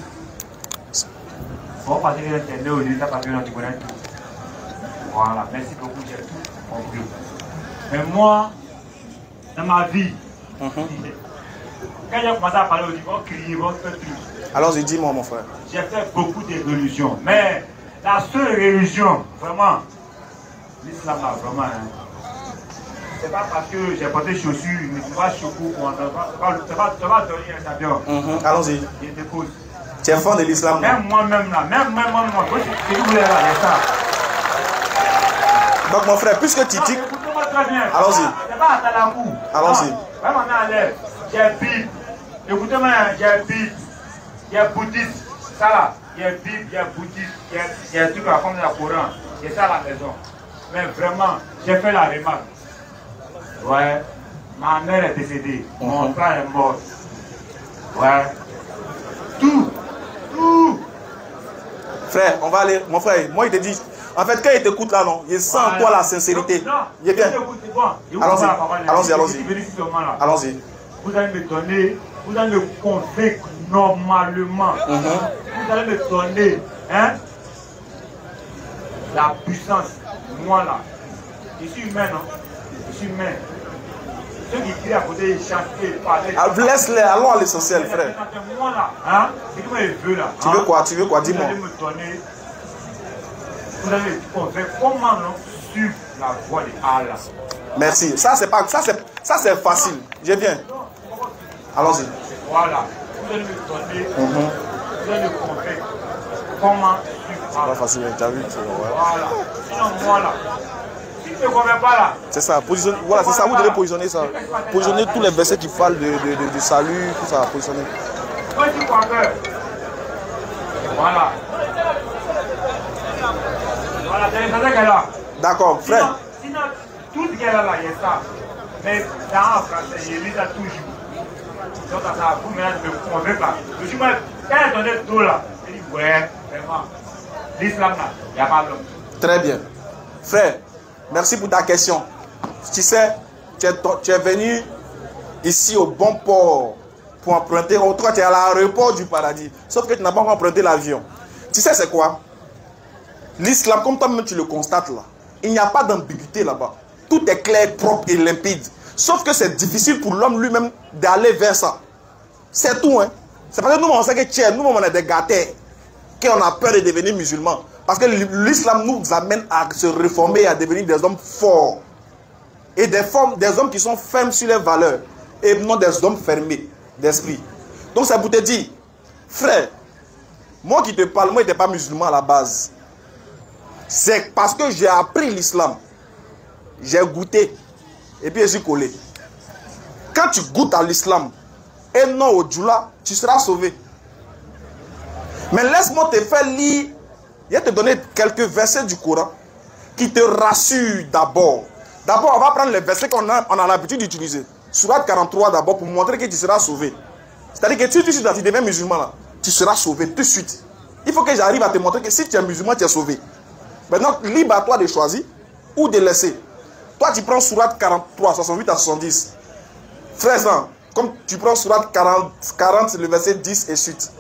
Bon, parce que c'est né aujourd'hui, t'as pas vu notre tout. Voilà, merci beaucoup, j'ai tout compris. Mais moi, dans ma vie, mm -hmm. quand j'ai commencé à parler au niveau, crier votre truc. Alors, dis-moi, mon frère. J'ai fait beaucoup de religions, mais la seule religion, vraiment, l'islam vraiment, hein, c'est pas parce que j'ai porté chaussures, mais tu vas choco, tu vas donner un champion. Mm -hmm. Allons-y. Je dépose. Tu es fond de l'islam Même moi-même là, même moi-même, je là, ça. Donc mon frère, puisque tu dis... Allons-y. Allons-y. J'ai Bible. Écoutez-moi, j'ai Bible. J'ai bouddhiste. Ça là, j'ai Bible, j'ai bouddhiste. J'ai un truc à comme le Coran. C'est ça la maison. Mais vraiment, j'ai fait la remarque. Ouais. Ma mère est décédée. Mon frère est mort. Ouais. Tout. Frère, on va aller. Mon frère, moi il te dit. En fait, quand il t'écoute là, non, il sent en toi la sincérité. Il est bien. Allons-y, allons-y, allons-y. Allons-y. Vous allez me donner, vous allez me convaincre normalement. Mm -hmm. Vous allez me donner, hein, la puissance. Moi là, je suis humain, non? Je suis humain. Ceux qui crient à côté, ils chantent, ils parlent. Laisse-les, allons à l'essentiel, frère. Moi là, hein, là. Tu veux quoi Tu veux quoi Dis-moi. Vous allez me donner vous allez convaincre comment non? Suivre la voie de Allah. Merci. Ça c'est pas ça c'est ça c'est facile. Je viens. Allons-y. Voilà. Vous allez me donner, mm -hmm. vous allez me convaincre comment suivre C'est pas facile, hein, vu. Voilà. Sinon, moi là, C'est ça, positionne- voilà, c'est ça, vous devez positionner ça. Positionner tous les versets qui parlent de, de, de- de salut, tout ça, positionner. Voilà. Voilà, c'est qu'elle a. D'accord, frère. sinon, tout ce qu'elle a là, il y a ça. Mais dans en français, je lis ça toujours. Donc, ça, vous maintenant de me convaincre là. Je suis même, quand elle donnait tout là, je dis, ouais, vraiment, l'islam là, il n'y a pas l'homme. Très bien. Frère, merci pour ta question. Tu sais, tu es, venu ici au bon port pour emprunter. Au toi, tu es à l'aéroport du paradis. Sauf que tu n'as pas encore emprunté l'avion. Tu sais, c'est quoi? L'islam, comme toi-même tu le constates là, il n'y a pas d'ambiguïté là-bas. Tout est clair, propre et limpide. Sauf que c'est difficile pour l'homme lui-même d'aller vers ça. C'est tout, hein. C'est parce que nous, on sait que tiens, nous, on est des gâtés qu'on a peur de devenir musulman. Parce que l'islam nous amène à se réformer et à devenir des hommes forts. Et des, formes, des hommes qui sont fermes sur les valeurs. Et non des hommes fermés d'esprit. Donc c'est pour te dire, frère, moi qui te parle, moi je n'étais pas musulman à la base. C'est parce que j'ai appris l'islam. J'ai goûté. Et puis je suis collé. Quand tu goûtes à l'islam, et non au djoula, tu seras sauvé. Mais laisse-moi te faire lire. Je vais te donner quelques versets du Coran qui te rassurent d'abord. D'abord, on va prendre les versets qu'on a, on a l'habitude d'utiliser. Surat 43 d'abord pour montrer que tu seras sauvé. C'est-à-dire que si tu, tu, tu deviens musulman là, tu seras sauvé tout de suite. Il faut que j'arrive à te montrer que si tu es musulman, tu es sauvé. Maintenant, libre à toi de choisir ou de laisser. Toi, tu prends Surat 43, 68 à 70. Frère, ça, comme tu prends Surat 40, 40, le verset 10 et suite.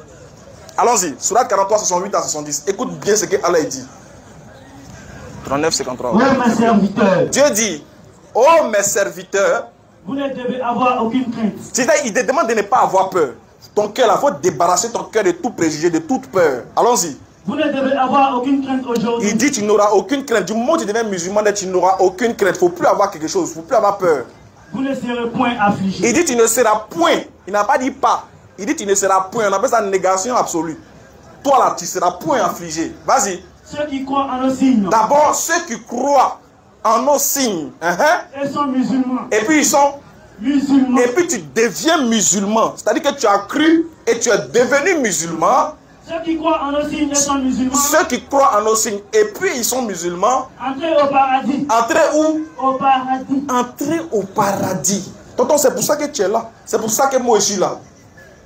Allons-y, Surat 43, 68 à 70. Écoute bien ce que Allah dit. 39, 53. Oui, mes serviteurs, Dieu dit, oh mes serviteurs, vous ne devez avoir aucune crainte. il te demande de ne pas avoir peur. Ton cœur, il faut débarrasser ton cœur de tout préjugé, de toute peur. Allons-y. Vous ne devez avoir aucune crainte aujourd'hui. Il dit, tu n'auras aucune crainte. Du moment où tu deviens musulman, tu n'auras aucune crainte. Il ne faut plus avoir quelque chose, il ne faut plus avoir peur. Vous ne serez point affligés. Il dit, tu ne seras point. Il n'a pas dit pas. Il dit, tu ne seras point. On appelle ça négation absolue. Toi là, tu seras point affligé. Vas-y. Ceux qui croient en nos signes D'abord, ceux qui croient en nos signes. hein, et sont musulmans. Et puis ils sont. Musulmans. Et puis tu deviens musulman. C'est-à-dire que tu as cru et tu es devenu musulman. Ceux qui croient en nos signes et sont musulmans. Ceux qui croient en nos signes et puis ils sont musulmans. Entrez au paradis. Entrez où? Au paradis. Entrez au paradis. Tonton, c'est pour ça que tu es là. C'est pour ça que moi je suis là.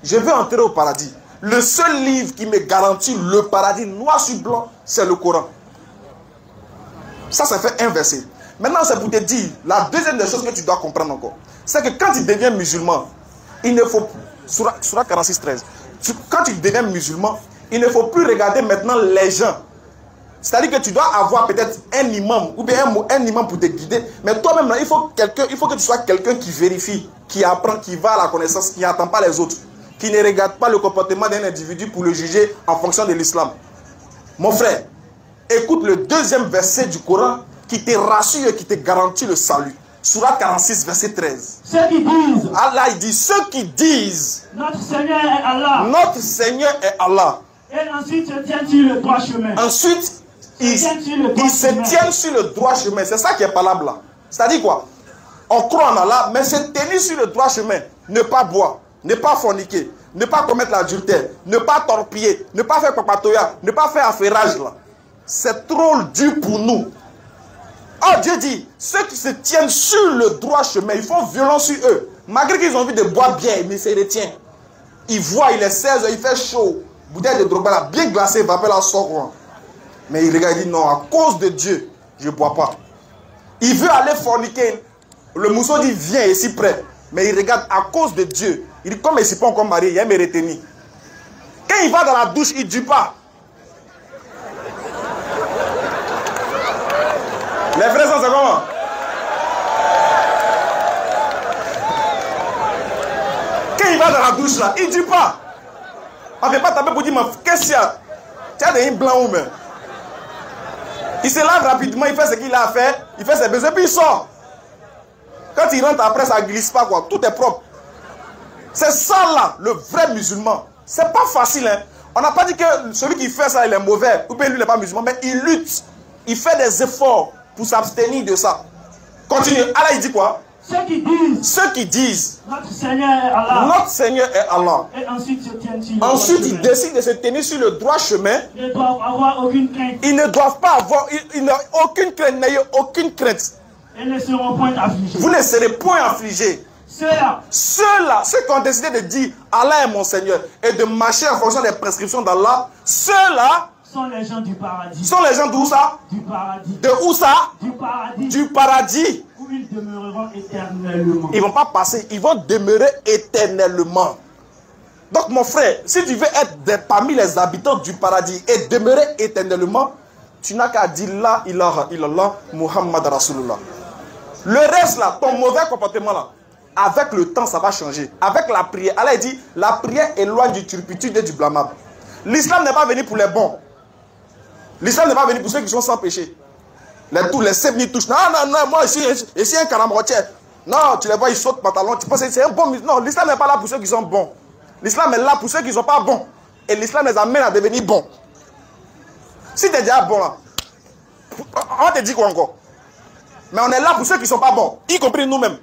Je veux entrer au paradis. Le seul livre qui me garantit le paradis noir sur blanc, c'est le Coran. Ça, ça fait un verset. Maintenant, c'est pour te dire, la deuxième des choses que tu dois comprendre encore, c'est que quand tu deviens musulman, il ne faut Surah, Surah 46, 13. Tu- Quand tu deviens musulman, il ne faut plus regarder maintenant les gens. C'est-à-dire que tu dois avoir peut-être un imam ou bien un, un imam pour te guider. Mais toi-même, il il faut que tu sois quelqu'un qui vérifie, qui apprend, qui va à la connaissance, qui n'attend pas les autres, qui ne regarde pas le comportement d'un individu pour le juger en fonction de l'islam. Mon frère, écoute le deuxième verset du Coran qui te rassure et qui te garantit le salut. Surah 46, verset 13. Ceux qui disent Allah, il dit, ceux qui disent, Notre Seigneur est Allah. notre Seigneur est Allah. Et ensuite se tiennent sur le droit chemin. Ensuite, ils, ils se tiennent sur le droit chemin. C'est ça qui est palable là. C'est-à-dire quoi? On croit en Allah, mais se tenir sur le droit chemin. Ne pas boire, ne pas forniquer, ne pas commettre l'adultère, ne pas torpiller, ne pas faire papatoya, ne pas faire affairage là. C'est trop dur pour nous. Oh Dieu dit, ceux qui se tiennent sur le droit chemin, ils font violence sur eux. Malgré qu'ils ont envie de boire bien, mais c'est les tiens. Ils voient, il est 16 heures, il fait chaud. Bouteille de drogue là, bien glacée, va la sort. Mais il regarde, il dit non, à cause de Dieu, je ne bois pas. Il veut aller forniquer. Le mousseau dit viens ici près. Mais il regarde à cause de Dieu. Il dit comme il ne s'est pas encore marié, il aime me retenir. Quand il va dans la douche, il ne dit pas. Les vrais sens, c'est comment? Quand il va dans la douche là, il ne dit pas. On ne peut pas taper pour dire, mais qu'est-ce qu'il y a? Tu as des blancs ou même Il se lave rapidement, il fait ce qu'il a à faire, il fait ses besoins, puis il sort. Quand il rentre après, ça ne glisse pas, quoi. Tout est propre. C'est ça là, le vrai musulman. C'est pas facile, hein. On n'a pas dit que celui qui fait ça, il est mauvais, ou bien lui, il n'est pas musulman, mais il lutte. Il fait des efforts pour s'abstenir de ça. Continue. Allah, il dit quoi? Ceux qui disent Ceux qui disent notre Seigneur est Allah. Notre Seigneur est Allah. Et ensuite se Ensuite, ils décident de se tenir sur le droit chemin. Ils ne doivent avoir aucune crainte. Ils ne doivent pas avoir, ils, ils n'ont aucune crainte, n'ayez aucune crainte. Et ne seront point affligés. Vous ne serez point affligés. Ceux-là Ceux-là, ceux qui ont décidé de dire Allah est mon Seigneur et de marcher en fonction des prescriptions d'Allah, ceux-là sont les gens du paradis. sont les gens d'où ça? Du paradis. De où ça? Du paradis. Du paradis. Où ils demeureront éternellement. Ils vont pas passer, ils vont demeurer éternellement. Donc mon frère, si tu veux être des- parmi les habitants du paradis et demeurer éternellement, tu n'as qu'à dire La ilaha illallah Muhammad Rasulullah. Le reste là, ton mauvais comportement là, avec le temps ça va changer. Avec la prière, Allah dit, la prière éloigne du turpitude et du blâmable. L'islam n'est pas venu pour les bons. L'islam n'est pas venu pour ceux qui sont sans péché. Les tous, les sept touchent. Non, non, non, moi, ici, ici un caramrotier. Non, tu les vois, ils sautent pantalon. Tu penses que c'est un bon. Non, l'islam n'est pas là pour ceux qui sont bons. L'islam est là pour ceux qui ne sont pas bons. Et l'islam les amène à devenir bons. Si tu es déjà bon là, on te dit quoi encore? Mais on est là pour ceux qui ne sont pas bons, y compris nous-mêmes.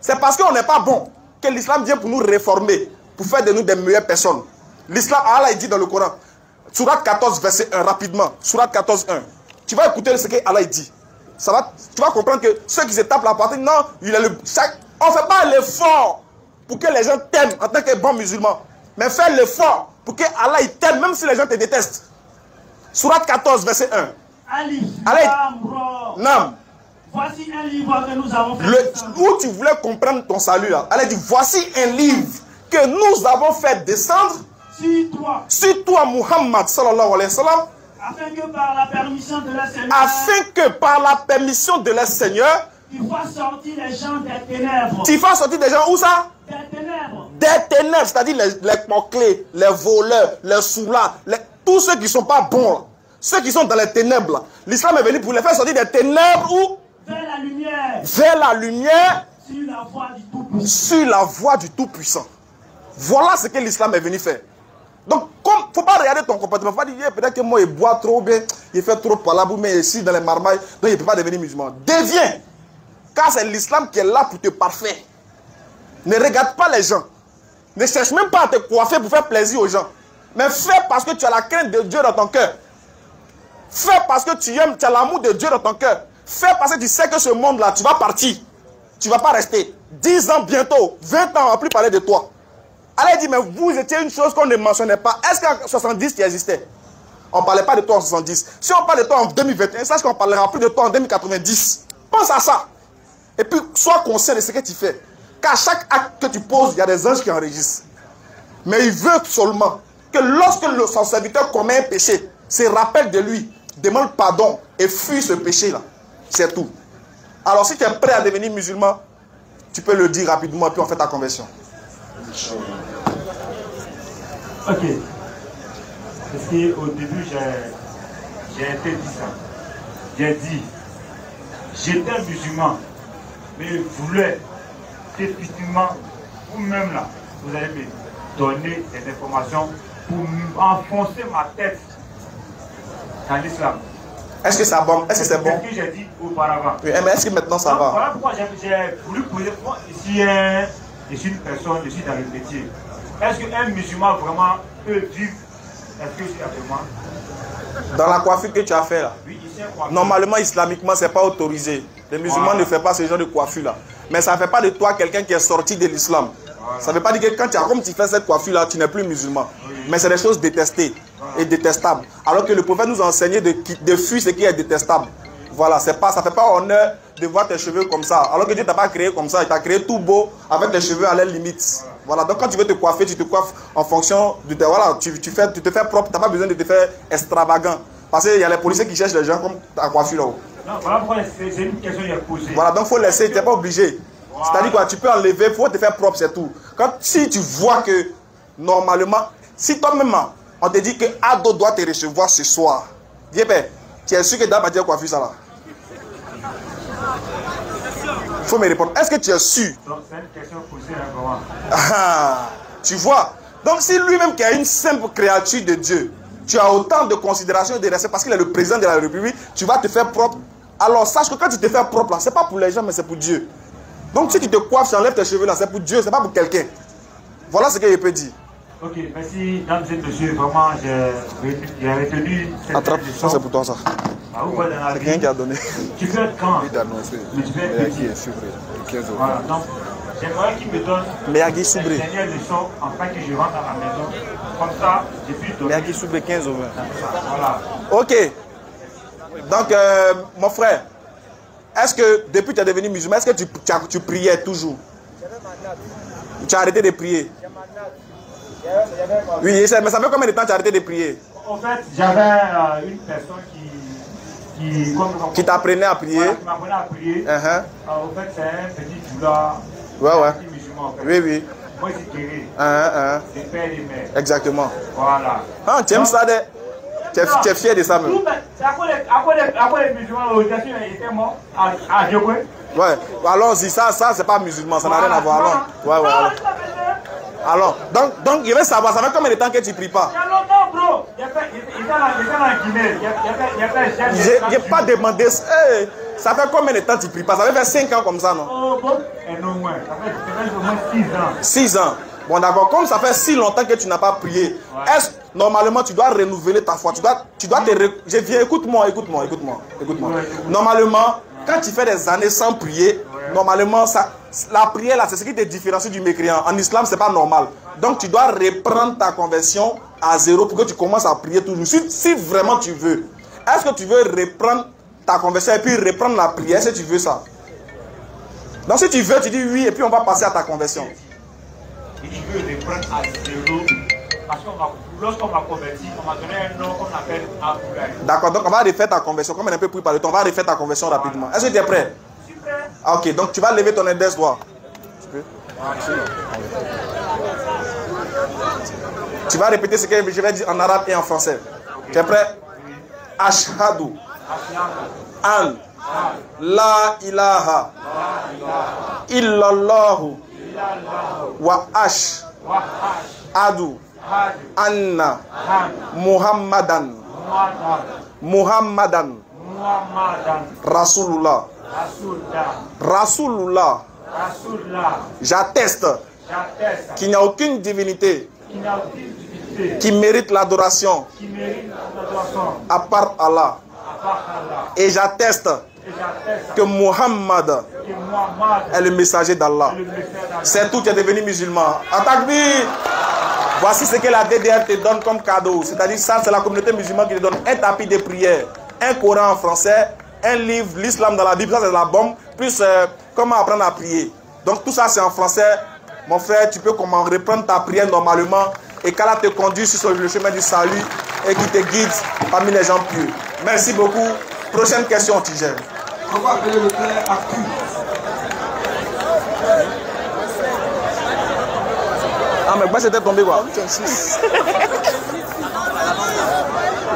C'est parce qu'on n'est pas bon que l'islam vient pour nous réformer, pour faire de nous des meilleures personnes. L'islam, Allah il dit dans le Coran, Surat 14, verset 1, rapidement. Surat 14, 1. Tu vas écouter ce que Allah il dit. Ça va, tu vas comprendre que ceux qui se tapent la partie, non, il est le, chaque, on ne fait pas l'effort pour que les gens t'aiment en tant que bon musulman. Mais fais l'effort pour que Allah il t'aime, même si les gens te détestent. Surat 14, verset 1. Alif, Allez. Nam, Voici un livre que nous avons fait. le, descendre. où tu voulais comprendre ton salut là. Allah dit, voici un livre que nous avons fait descendre Sur toi, sur toi, Muhammad sallallahu alayhi wa sallam, afin que par la permission de la Seigneur, afin que par la permission de leur Seigneur, tu fasses sortir les gens des ténèbres. tu fasses sortir des gens où ça? Des ténèbres. Des ténèbres, c'est-à-dire les, les les voleurs, les soulats, les- tous ceux qui ne sont pas bons, là. ceux qui sont dans les ténèbres. L'islam est venu pour les faire sortir des ténèbres ou Vers la lumière. vers la lumière Sur la voie du Tout-Puissant. sur la voie du Tout-Puissant. Voilà ce que l'islam est venu faire. Donc, il ne faut pas regarder ton comportement. Il faut pas dire, peut-être que moi, il boit trop bien, il fait trop palabou, mais ici, dans les marmailles, donc il ne peut pas devenir musulman. Deviens. Car c'est l'islam qui est là pour te parfaire. Ne regarde pas les gens. Ne cherche même pas à te coiffer pour faire plaisir aux gens. Mais fais parce que tu as la crainte de Dieu dans ton cœur. Fais parce que tu aimes, tu as l'amour de Dieu dans ton cœur. Fais parce que tu sais que ce monde-là, tu vas partir. Tu ne vas pas rester. 10 ans bientôt, 20 ans, on ne va plus parler de toi. Allah dit, mais vous étiez une chose qu'on ne mentionnait pas. Est-ce qu'en 70 tu existais? On ne parlait pas de toi en 70. Si on parle de toi en 2021, sache qu'on ne parlera plus de toi en 2090. Pense à ça. Et puis, sois conscient de ce que tu fais. Car chaque acte que tu poses, il y a des anges qui enregistrent. Mais il veut seulement que lorsque son serviteur commet un péché, se rappelle de lui, demande pardon et fuit ce péché-là. C'est tout. Alors si tu es prêt à devenir musulman, tu peux le dire rapidement, puis on fait ta conversion. Ok. Parce qu'au début, j'ai j'ai été dit ça. J'ai dit, j'étais musulman, mais je voulais définitivement, vous-même là, vous allez me donner des informations pour enfoncer ma tête dans l'islam. Est-ce que c'est bon Est-ce que c'est bon? Ce que j'ai dit auparavant. Oui, mais est-ce que maintenant ça Donc, va? Voilà pourquoi j'ai voulu poser. Moi, ici, hein, je suis une personne, je suis dans le métier. Est-ce qu'un musulman vraiment peut vivre? Est-ce que c'est actuellement Dans la coiffure que tu as fait là, Oui, ici, normalement, islamiquement, c'est pas autorisé. Les musulmans Voilà. ne font pas ce genre de coiffure là. Mais ça ne fait pas de toi quelqu'un qui est sorti de l'islam. Ça ne veut pas dire que quand tu as, comme tu fais cette coiffure là, tu n'es plus musulman. Mais c'est des choses détestées et détestables. Alors que le prophète nous a enseigné de, de fuir ce qui est détestable. Voilà, c'est pas, ça ne fait pas honneur de voir tes cheveux comme ça. Alors que Dieu t'a pas créé comme ça, il t'a créé tout beau avec tes cheveux à l'air limite. Voilà, donc quand tu veux te coiffer, tu te coiffes en fonction de tes. Voilà, tu, tu, fais, tu te fais propre, tu n'as pas besoin de te faire extravagant. Parce qu'il y a les policiers qui cherchent les gens comme ta coiffure là-haut. Voilà pourquoi c'est c'est une question que j'ai posée. Voilà, donc il faut laisser, tu n'es pas obligé. C'est-à-dire quoi, tu peux enlever, il faut te faire propre, c'est tout. Quand, si tu vois que, normalement, si toi-même, on te dit que Ado doit te recevoir ce soir, viens père, tu es sûr que dans ma coiffure ça là? Il faut me répondre. Est-ce que tu es sûr? C'est une question posée vraiment. Ah, Tu vois Donc si lui-même qui est une simple créature de Dieu, tu as autant de considération et de respect parce qu'il est le président de la République, tu vas te faire propre. Alors sache que quand tu te fais propre là, c'est pas pour les gens mais c'est pour Dieu. Donc si tu te coiffes, tu enlèves tes cheveux là, c'est pour Dieu, c'est pas pour quelqu'un. Voilà ce que je peux dire. Ok, merci, dames et messieurs. Vraiment, j'ai j'ai retenu cette Attrape, ça c'est pour toi ça. Ah, la C'est quelqu'un qui a donné. tu d'annoncer mais tu peux être mais qui est subré le 15 au Voilà, donc j'aimerais qu'il me donne Meyagi une Soubré? dernière leçon afin que je rentre à la maison. Comme ça, je puis donner. Meyagi Soubré? 15 au 20. Voilà. Ok. Donc, euh, mon frère, est-ce que depuis que tu es devenu musulman, est-ce que tu, tu, tu priais toujours? Tu as arrêté de prier? Oui, mais ça fait combien de temps que tu as arrêté de prier? En fait, j'avais euh, une personne qui, qui, t'apprenait à prier Voilà, qui m'apprenait à prier. Uh-huh. Alors, en fait, c'est un petit doula. Ouais, ouais. Un petit musulman, en fait. Oui, oui. Moi, c'est guéri. Hein, hein, C'est père et mère. Exactement. Voilà. Ah, tu aimes ça de... Tu es, tu es fier de ça même des- des- cause des musulmans, le Jésus était mort à, Djokwe. Ouais. Alors, si ça, ça, c'est pas musulman, ça n'a rien à voir. Alors, ouais, ouais, alors. Alors, donc, donc, il veut savoir, ça fait combien de temps que tu pries pas? Il y a longtemps, bro. Fait- j'ai pas demandé. Hey, ça fait combien de temps que tu pries pas? Ça fait faire 5 ans comme ça, non? Oh, bon. Et non moins. Ça fait au moins 6 ans. 6 ans. Bon, d'accord. Comme ça fait si longtemps que tu n'as pas prié, est-ce normalement tu dois renouveler ta foi Tu dois, tu dois te. Je viens, écoute-moi, écoute-moi, écoute-moi, écoute-moi. Normalement, quand tu fais des années sans prier, normalement, ça, la prière là, c'est ce qui te différencie du mécréant. En islam, c'est pas normal. Donc, tu dois reprendre ta conversion à zéro pour que tu commences à prier toujours. Si, si vraiment tu veux, est-ce que tu veux reprendre ta conversion et puis reprendre la prière Est-ce que tu veux ça? Donc, si tu veux, tu dis oui et puis on va passer à ta conversion. Veut reprendre à zéro. Parce que lorsqu'on m'a converti, on m'a donné un nom qu'on appelle Aboulaye. D'accord, donc on va refaire ta conversion. Comme on est un peu pris par le temps, on va refaire ta conversion rapidement. Est-ce que tu es prêt? Ah, Ok, donc tu vas lever ton index droit. Tu peux Tu vas répéter ce que je vais dire en arabe et en français. Tu es prêt? Ashhadu. An la ilaha illallahu wa ashhadu anna muhammadan muhammadan Muhammadan. rasulullah Rasulullah. j'atteste qu'il n'y a aucune divinité qui mérite l'adoration. qui à part Allah. Et j'atteste que Muhammad est le messager d'Allah. est c'est tout tu es devenu musulman. Atakbir. Voici ce que la DDR te donne comme cadeau. C'est-à-dire ça c'est la communauté musulmane qui te donne un tapis de prière un Coran en français un livre l'islam dans la Bible ça c'est la bombe plus euh, comment apprendre à prier. Donc tout ça c'est en français. Mon frère tu peux comment reprendre ta prière normalement et qu'Allah te conduise sur le chemin du salut et qui te guide parmi les gens pieux merci beaucoup. Prochaine question va appeler le. Ah, mais moi j'étais tombé quoi.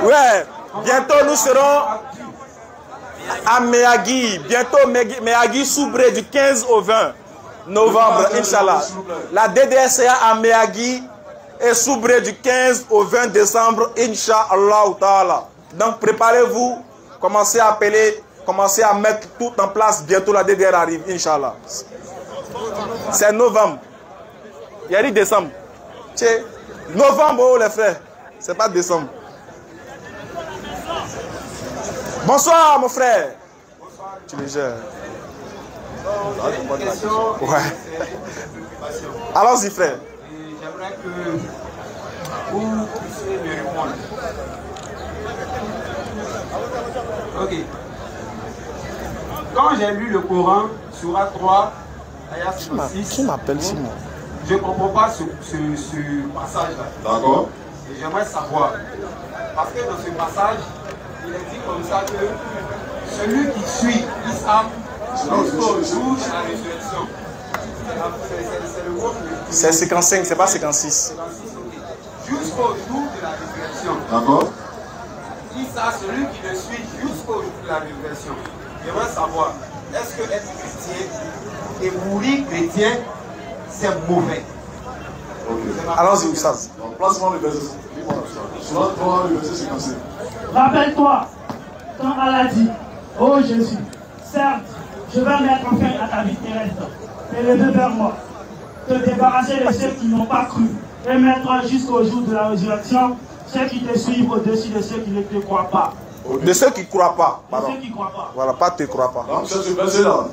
Ouais, bientôt nous serons à Meyagi. Bientôt Meyagi Soubré du 15 au 20 novembre, Inch'Allah. La DDSA à Meyagi et Soubré du 15 au 20 décembre, Inch'Allah. Donc préparez-vous, commencez à appeler, commencez à mettre tout en place. Bientôt la DDR arrive, Inch'Allah. C'est novembre. Il y a dit décembre. Novembre, oh les frères. C'est pas décembre. Bonsoir, mon frère. Tu le gères. Question. Ouais. Allons-y, frère. J'aimerais que vous puissiez me répondre. Ok. Quand j'ai lu le Coran, Surah 3, Ayah 6, Qui m'appelle Simon? je ne comprends pas ce, ce, ce passage-là. D'accord Et j'aimerais savoir. Parce que dans ce passage, il est dit comme ça que celui qui suit l'islam jusqu'au jour de la résurrection. C'est- c'est- C'est le mot que C'est 55, c'est pas 56. jusqu'au jour de la résurrection. D'accord ça, celui qui le suit jusqu'au jour de la résurrection? J'aimerais savoir, est-ce que être chrétien et mourir chrétien, c'est mauvais? Allons-y, Oustaz. Donc, place-moi le verset. Surat 3, le verset 56. Rappelle-toi, quand Allah dit, ô Jésus, certes, je vais mettre fin à ta vie terrestre, et lever vers moi, te débarrasser de ceux qui n'ont pas cru, et mettre jusqu'au jour de la résurrection ceux qui te suivent au-dessus de ceux qui ne te croient pas. De ceux qui ne croient pas. De Pardon. ceux qui ne croient pas. Voilà, pas te croient pas. Donc, ce verset-là.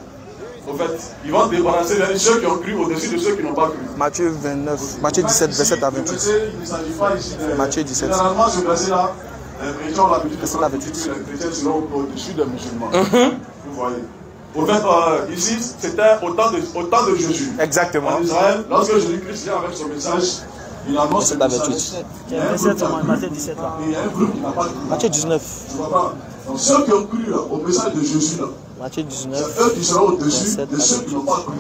En fait, ils vont débarrasser les ceux qui ont cru au-dessus de ceux qui n'ont pas cru. Matthieu 29, Matthieu 17, verset à Le 28. verset, il ne s'agit pas ici de. Matthieu 17. Généralement, ce verset-là, les chrétiens ont l'habitude de 28. que les chrétiens seront au-dessus des musulmans. Mhm. Vous voyez. Au fait, euh, ici, c'était au temps de, au temps de Jésus. Exactement. En Israël, lorsque Jésus-Christ vient avec son message, il annonce le Verset message. 28. Il y a un groupe qui a cru. Matthieu 17 là. Et il y a un groupe qui n'a pas cru. Matthieu 19. Tu comprends Donc, ceux qui ont cru là, au message de Jésus, là, Matthieu c'est 19. eux qui seront au-dessus de ceux qui n'ont pas cru.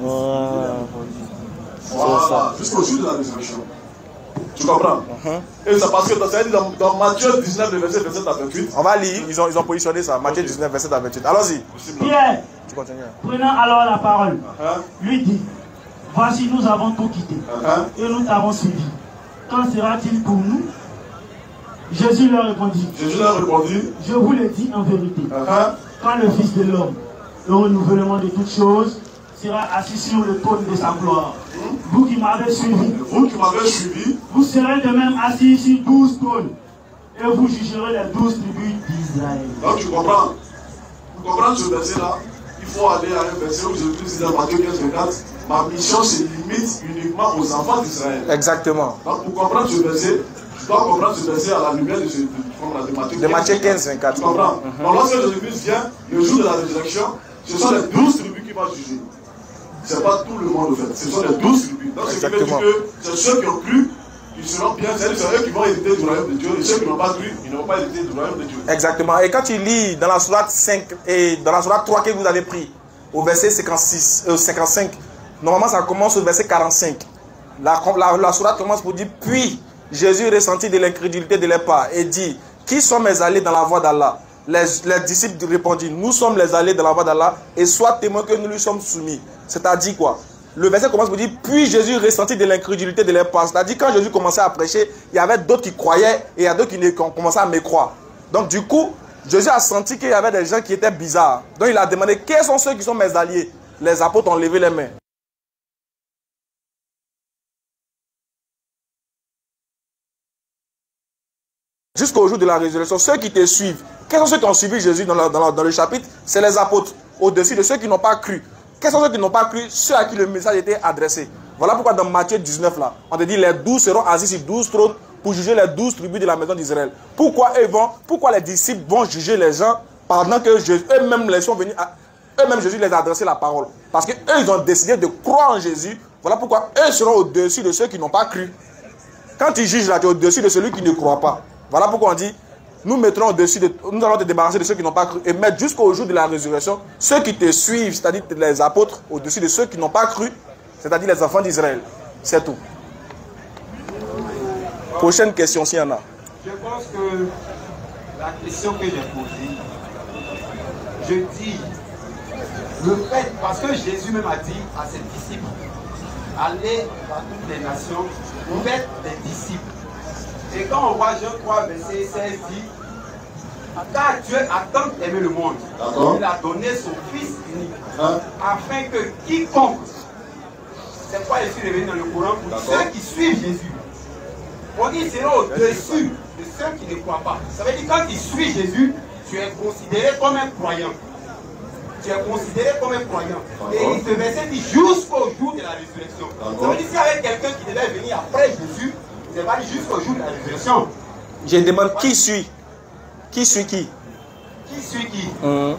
Voilà. Voilà, jusqu'au jour de la résurrection. Tu comprends? Mhm. Et c'est parce que dans, Matthieu 19, le verset 27 à 28, On va lire, ils ont, ils ont positionné ça. Matthieu 19, verset à 28. Allons-y. Pierre, Tu continues. prenant alors la parole, Hein? lui dit, voici nous avons tout quitté Hein? et nous t'avons suivi. Quand sera-t-il pour nous Jésus leur répondit, Jésus leur répondit, je vous le dis en vérité, Hein? quand le Fils de l'homme, le renouvellement de toutes choses, sera assis sur le trône de sa gloire, vous qui m'avez suivi, vous qui m'avez suivi, vous serez de même assis sur douze trônes, et vous jugerez les douze tribus d'Israël. donc tu comprends Pour comprendre ce verset-là, il faut aller à un verset où Jésus-Christ dit dans Matthieu 15, 24, ma mission se limite uniquement aux enfants d'Israël. Exactement. Donc pour comprendre ce verset, tu dois comprendre ce verset à la lumière de, ce, de, Matthieu De Matthieu 15, 24. Tu comprends Donc lorsque Jésus-Christ vient, le jour de la résurrection, ce sont les douze tribus qui vont juger. Ce n'est pas tout le monde, en fait. Ce sont les douze tribus. Donc, ce qui veut dire que c'est ceux qui ont cru, qui seront bien, c'est eux qui vont hériter du royaume de Dieu, et ceux qui n'ont pas cru, ils ne vont pas hériter du royaume de Dieu. Exactement. Et quand tu lis dans la sourate 5 et dans la sourate 3 que vous avez pris, au verset 56, euh, 55, normalement ça commence au verset 45. La, la, la sourate commence pour dire Puis Jésus ressentit de l'incrédulité de leur part et dit Qui sont mes allés dans la voie d'Allah? Les, les disciples répondirent Nous sommes les allés dans la voie d'Allah et sois témoin que nous lui sommes soumis. C'est-à-dire quoi? Le verset commence pour dire Puis Jésus ressentit de l'incrédulité de leur part. C'est-à-dire quand Jésus commençait à prêcher, il y avait d'autres qui croyaient et il y a d'autres qui commencé à mécroire. Donc du coup, Jésus a senti qu'il y avait des gens qui étaient bizarres. Donc il a demandé Quels sont ceux qui sont mes alliés? Les apôtres ont levé les mains. Jusqu'au jour de la résurrection, ceux qui te suivent, quels sont ceux qui ont suivi Jésus dans, le chapitre C'est les apôtres. Au-dessus de ceux qui n'ont pas cru. Quels sont ceux qui n'ont pas cru Ceux à qui le message était adressé. Voilà pourquoi dans Matthieu 19, là, on te dit les douze seront assis sur douze trônes pour juger les douze tribus de la maison d'Israël. Pourquoi eux vont, pourquoi les disciples vont juger les gens pendant que eux-mêmes les sont venus eux-mêmes Jésus les a adressé la parole? Parce qu'eux, ils ont décidé de croire en Jésus. Voilà pourquoi eux seront au-dessus de ceux qui n'ont pas cru. Quand tu juges là, tu es au-dessus de celui qui ne croit pas. Voilà pourquoi on dit, nous mettrons au-dessus de, nous allons te débarrasser de ceux qui n'ont pas cru et mettre jusqu'au jour de la résurrection ceux qui te suivent, c'est-à-dire les apôtres, au-dessus de ceux qui n'ont pas cru, c'est-à-dire les enfants d'Israël. C'est tout. Prochaine question s'il y en a. Je pense que la question que j'ai posée, je dis, le fait, parce que Jésus même a dit à ses disciples, allez dans toutes les nations, faites des disciples. Et quand on voit Jean 3, verset 16 dit, car Dieu a tant aimé le monde, il a donné son Fils unique, Hein? afin que quiconque, c'est quoi je suis revenu dans le Coran, pour ceux qui suivent Jésus, on dit seront au-dessus de ceux qui ne croient pas. Ça veut dire quand tu suis Jésus, tu es considéré comme un croyant. Tu es considéré comme un croyant. Et ce verset dit jusqu'au jour de la résurrection. Ça veut dire s'il y avait quelqu'un qui devait venir après Jésus, c'est pas dit jusqu'au jour de la résurrection. Je demande qui suit Qui suit qui? Qui suit qui? Hum.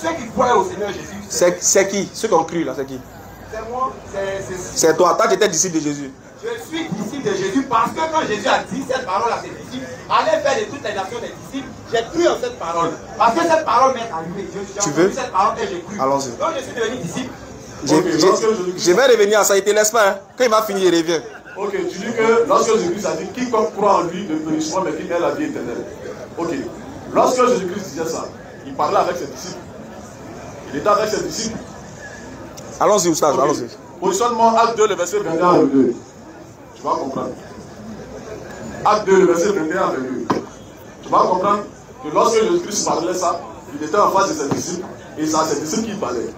Ceux qui croient au Seigneur Jésus, C'est qui? Ceux qui ont cru là, c'est qui? C'est moi, c'est- toi. Toi, tu étais disciple de Jésus. Je suis disciple de Jésus parce que quand Jésus a dit cette parole à ses disciples, allez faire de toutes les nations des disciples, j'ai cru en cette parole. Parce que cette parole m'est arrivée. Je- Tu veux? cette parole et j'ai cru. Allons-y. Donc je suis devenu disciple. Je vais revenir à ça, il te laisse pas. hein. Quand il va finir, il revient. Ok, tu dis que lorsque Jésus-Christ a dit quiconque croit en lui ne périssera mais qu'il ait la vie éternelle. Ok, lorsque Jésus-Christ disait ça, il parlait avec ses disciples. Il était avec ses disciples. Allons-y, Oustaz, Ok. allons-y. Positionnement, acte 2, le verset 21 à 22. Tu vas comprendre. Acte 2, le verset 21 à 22. Tu vas comprendre que lorsque Jésus-Christ parlait ça, il était en face de ses disciples et c'est à ses disciples qu'il parlait.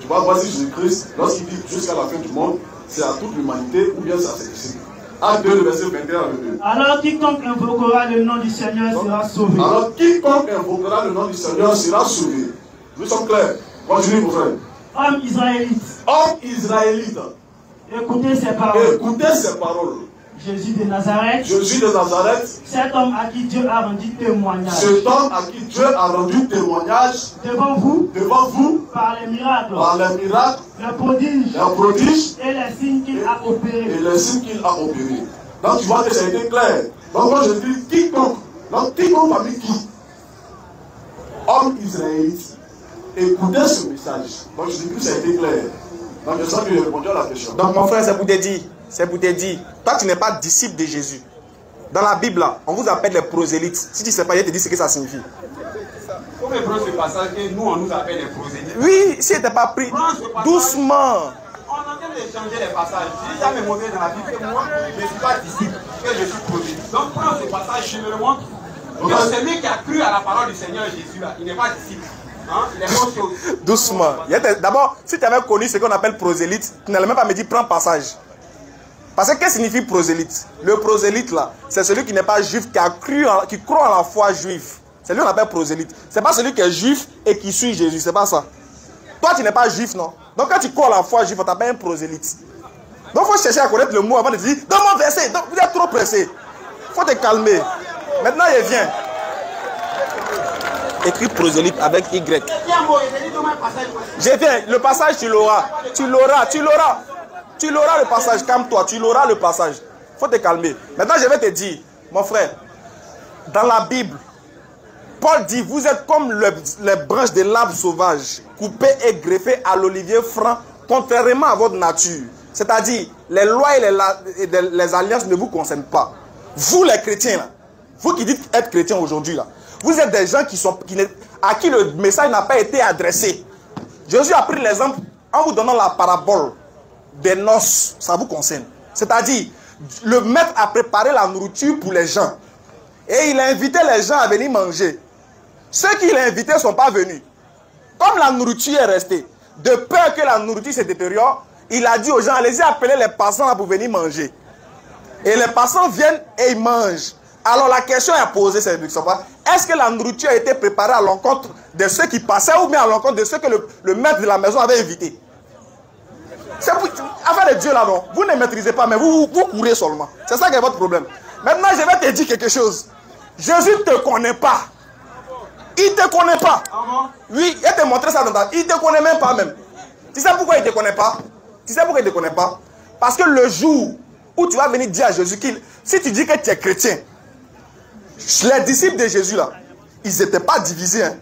Tu vas voir si Jésus-Christ, lorsqu'il dit jusqu'à la fin du monde, c'est à toute l'humanité ou bien c'est à ses disciples. Acte 2, le verset 21 à 22. Alors quiconque invoquera le nom du Seigneur sera sauvé. Alors quiconque invoquera le nom du Seigneur sera sauvé. Nous sommes clairs. Continue, mon frère. Homme israélite, Homme israélite, écoutez ces paroles. écoutez ces paroles. Jésus de Nazareth, Jésus de Nazareth, cet homme à qui Dieu a rendu témoignage. Cet homme à qui Dieu a rendu témoignage. Devant vous. Devant vous. Par les miracles, par les miracles, les prodiges. Les prodiges. Et les signes qu'il a et opérés. les signes qu'il a opérés. Donc tu vois que ça a été clair. Donc moi je dis quiconque, donc quiconque parmi qui? Homme israélite, écoutez ce message. Donc je dis que ça a été clair. Donc je sens que j'ai répondu à la question. Donc mon frère, c'est pour te dire, c'est pour te dire, toi tu n'es pas disciple de Jésus. Dans la Bible, là, on vous appelle les prosélytes. Si tu ne sais pas, je te dis ce que ça signifie. Comme prend ce passage que nous, on nous appelle les prosélytes. Oui, si tu n'es pas pris, doucement. On est en train d'échanger les passages. J'ai jamais montré dans la Bible que moi, je ne suis pas disciple, que je suis prosélyte. Donc prends ce passage, je me le montre. Que celui qui a cru à la parole du Seigneur Jésus, là, il n'est pas disciple. Hein? Il est. Doucement. D'abord, si tu avais connu ce qu'on appelle prosélyte, tu n'allais même pas me dire prends passage. Parce que qu'est-ce que signifie prosélyte Le prosélyte là, c'est celui qui n'est pas juif, qui a cru, qui croit en la foi juive. C'est lui qu'on appelle prosélyte. C'est pas celui qui est juif et qui suit Jésus, c'est pas ça. Toi, tu n'es pas juif, non Donc quand tu crois en la foi juive, on t'appelle un prosélyte. Donc il faut chercher à connaître le mot avant de dire donne-moi verset. Donc vous êtes trop pressé. faut te calmer. Maintenant, il vient. Écrit prosélyte avec Y. Je viens, le passage tu l'auras. Tu l'auras, tu l'auras. Tu l'auras le passage, calme-toi, tu l'auras le passage. faut te calmer. Maintenant, je vais te dire, mon frère, dans la Bible, Paul dit, vous êtes comme le- les branches de l'arbre sauvage, coupées et greffées à l'olivier franc, contrairement à votre nature. C'est-à-dire, les lois et les, alliances ne vous concernent pas. Vous les chrétiens, vous qui dites être chrétiens aujourd'hui, là, vous êtes des gens qui sont, à qui le message n'a pas été adressé. Jésus a pris l'exemple en vous donnant la parabole des noces, ça vous concerne. C'est-à-dire, le maître a préparé la nourriture pour les gens. Et il a invité les gens à venir manger. Ceux qui l'ont invité ne sont pas venus. Comme la nourriture est restée, de peur que la nourriture se détériore, il a dit aux gens, allez-y appeler les passants pour venir manger. Et les passants viennent et ils mangent. Alors la question est posée, c'est est-ce que la nourriture a été préparée à l'encontre de ceux qui passaient ou bien à l'encontre de ceux que le, le maître de la maison avait invités? C'est affaire de Dieu là non? Vous ne maîtrisez pas, mais vous, vous, courez seulement. C'est ça qui est votre problème. Maintenant, je vais te dire quelque chose. Jésus ne te connaît pas. Il ne te connaît pas. Oui, il te montrer ça dans ta... Il ne te connaît même pas même. Tu sais pourquoi il ne te connaît pas? Tu sais pourquoi il ne te connaît pas? Parce que le jour où tu vas venir dire à Jésus qu'il... Si tu dis que tu es chrétien, les disciples de Jésus là, ils n'étaient pas divisés. hein.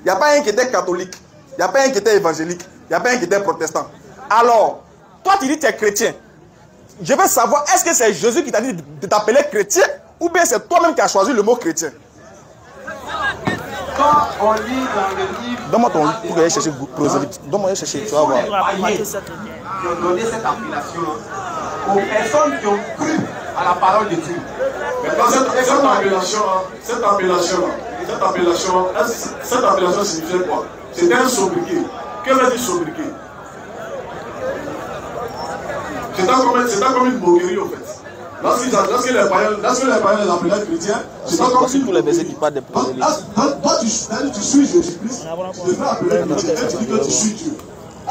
Il n'y a pas un qui était catholique. Il n'y a pas un qui était évangélique. Il n'y a pas un qui était protestant. Alors, toi tu dis que tu es chrétien. Je veux savoir, est-ce que c'est Jésus qui t'a dit de t'appeler chrétien ou bien c'est toi-même qui as choisi le mot chrétien? Quand on lit dans le livre. Donne-moi ton livre pour aller chercher prosélyte. Donne-moi aller chercher, tu vas voir. Qui ont donné cette appellation aux personnes qui ont cru à la parole de Dieu. Maintenant, cette, cette appellation, hein, cette appellation, cette appellation, cette appellation signifiait quoi? C'était un sobriquet. Que veut dire sobriquet? C'était comme, c'était comme une moquerie, en fait. Lorsque, lorsque les païens, lorsque les païens les appelaient chrétiens, c'était comme Voici une tous les versets qui parlent des prosélytes. toi, tu, suis Jésus-Christ, tu devrais appeler chrétien et tu dis que tu suis Dieu.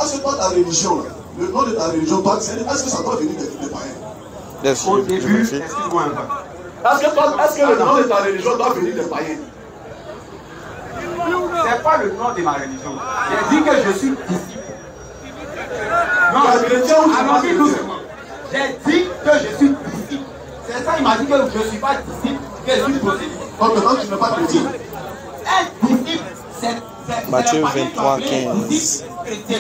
Est-ce que toi, ta religion, là, le nom de ta religion, toi, c'est- est-ce que ça doit venir des, païens? Au début, excuse-moi un peu. Est-ce que, toi- est-ce que le nom de ta religion doit venir des païens? C'est pas le nom de ma religion. J'ai dit que je suis chrétien doucement. J'ai dit que je suis disciple. C'est ça, il m'a dit que je ne suis pas disciple, que je suis prosélyte. Donc maintenant, tu n'es pas chrétien. Un disciple, c'est. Matthieu c'est le païen qui 23, appelle 15. disciple chrétien.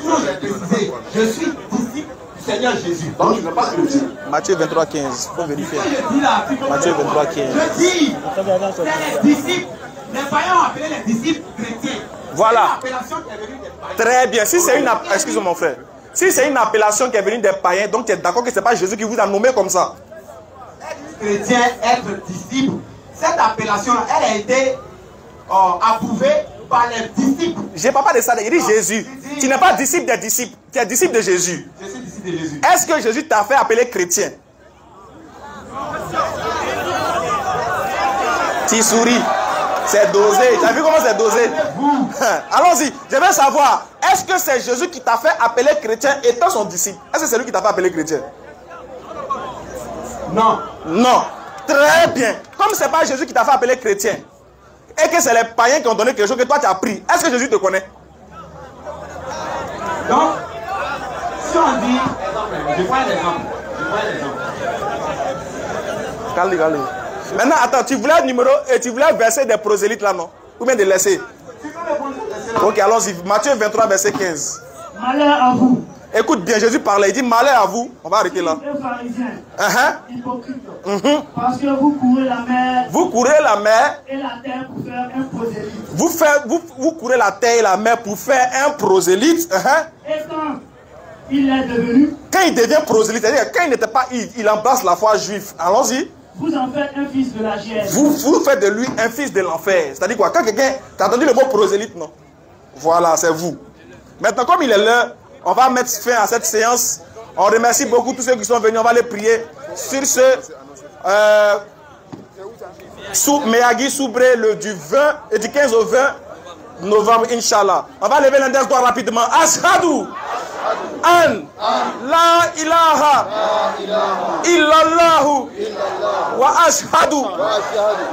Sinon, j'ai précisé, je suis disciple du Seigneur Jésus. Donc tu n'es pas chrétien. Matthieu 23, 15. faut vérifier. Je Matthieu 23, 15. Je dis, c'est les disciples. Les païens ont appelé les disciples chrétiens. Voilà. Très bien. Si c'est une. mon frère. Si c'est une appellation qui est venue des païens, donc tu es d'accord que ce n'est pas Jésus qui vous a nommé comme ça? Chrétien, être disciple, cette appellation, elle a été euh, approuvée par les disciples. Je ne parle pas de ça, il dit Jésus. Tu n'es pas disciple des disciples, tu es disciple de Jésus. Je suis disciple de Jésus. Est-ce que Jésus t'a fait appeler chrétien? Tu souris. C'est dosé. Tu as vu comment c'est dosé? Allons-y. Je veux savoir, est-ce que c'est Jésus qui t'a fait appeler chrétien étant son disciple? Est-ce que c'est lui qui t'a fait appeler chrétien? Non. Non. Très bien. Comme ce n'est pas Jésus qui t'a fait appeler chrétien, et que c'est les païens qui ont donné quelque chose que toi tu as pris, est-ce que Jésus te connaît? Donc, si on dit, je prends l'exemple, je prends l'exemple. Calme, calme. Maintenant, attends, tu voulais numéro et tu voulais verser des prosélytes là, non? Ou bien de laisser Ok, allons-y. Matthieu 23, verset 15. Malheur à vous, Écoute bien, Jésus parlait, il dit malheur à vous. On va arrêter là. Uh-huh. hypocrites, Mhm. parce que vous courez la mer Vous courez la mer, et la terre pour faire un prosélyte. vous, faites, vous, vous courez la terre et la mer pour faire un prosélyte. Uh-huh. Et quand il est devenu, Quand il devient prosélyte, c'est-à-dire quand il n'était pas, il, il embrasse la foi juive. Allons-y. Vous en faites un fils de la. Vous, vous faites de lui un fils de l'enfer. C'est-à-dire quoi? Quand quelqu'un. Tu as entendu le mot prosélyte, non? Voilà, c'est vous. Maintenant, comme il est l'heure, on va mettre fin à cette séance. On remercie beaucoup tous ceux qui sont venus. On va les prier. Sur ce, euh, sous Soubré, le du 20 et du 15 au 20 novembre, Inch'Allah. On va lever l'index doigt rapidement. Ashadu an la ilaha illallahu wa ashhadu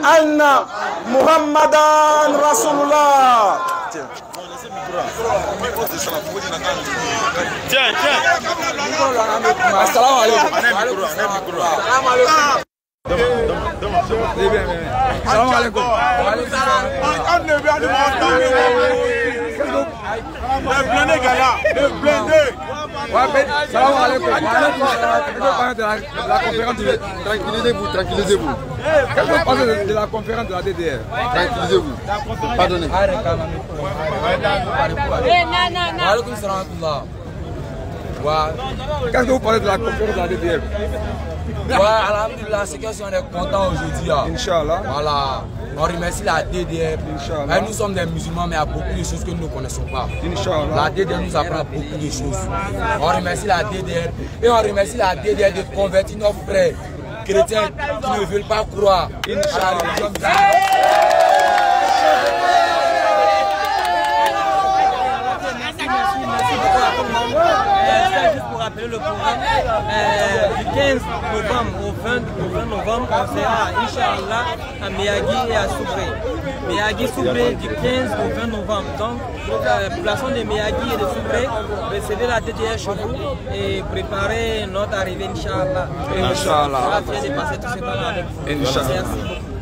anna muhammadan rasulullah Tiens. Salam alaikum. Tranquillisez-vous, tranquillisez-vous. Qu'est-ce que vous pensez de, la conférence de la DDR Tranquillisez-vous. Pardonnez. Qu'est-ce que vous pensez de la conférence de la DDR Ouais, Alhamdulillah, c'est qu'on est content aujourd'hui. hein. Inch'Allah. Voilà. On remercie la DDR. Inch'Allah. Mais nous sommes des musulmans, mais il y a beaucoup de choses que nous ne connaissons pas. Inch'Allah. La DDR nous apprend beaucoup de choses. On remercie la DDR et on remercie la DDR de convertir nos frères chrétiens qui ne veulent pas croire à la religion musulmane. Euh, juste pour rappeler le programme, euh, du 15 novembre au 20, au 20 novembre, on sera, Inch'Allah, à Miyagi et à Soubré. Miyagi, Soubré, du 15 au 20 novembre. Donc, euh, population de Miyagi et de Soubré, recevez la DDR chez vous et préparez notre arrivée, Inch'Allah. Inch'Allah. On va très de passer tout ce temps avec vous. Inch'Allah. Merci beaucoup.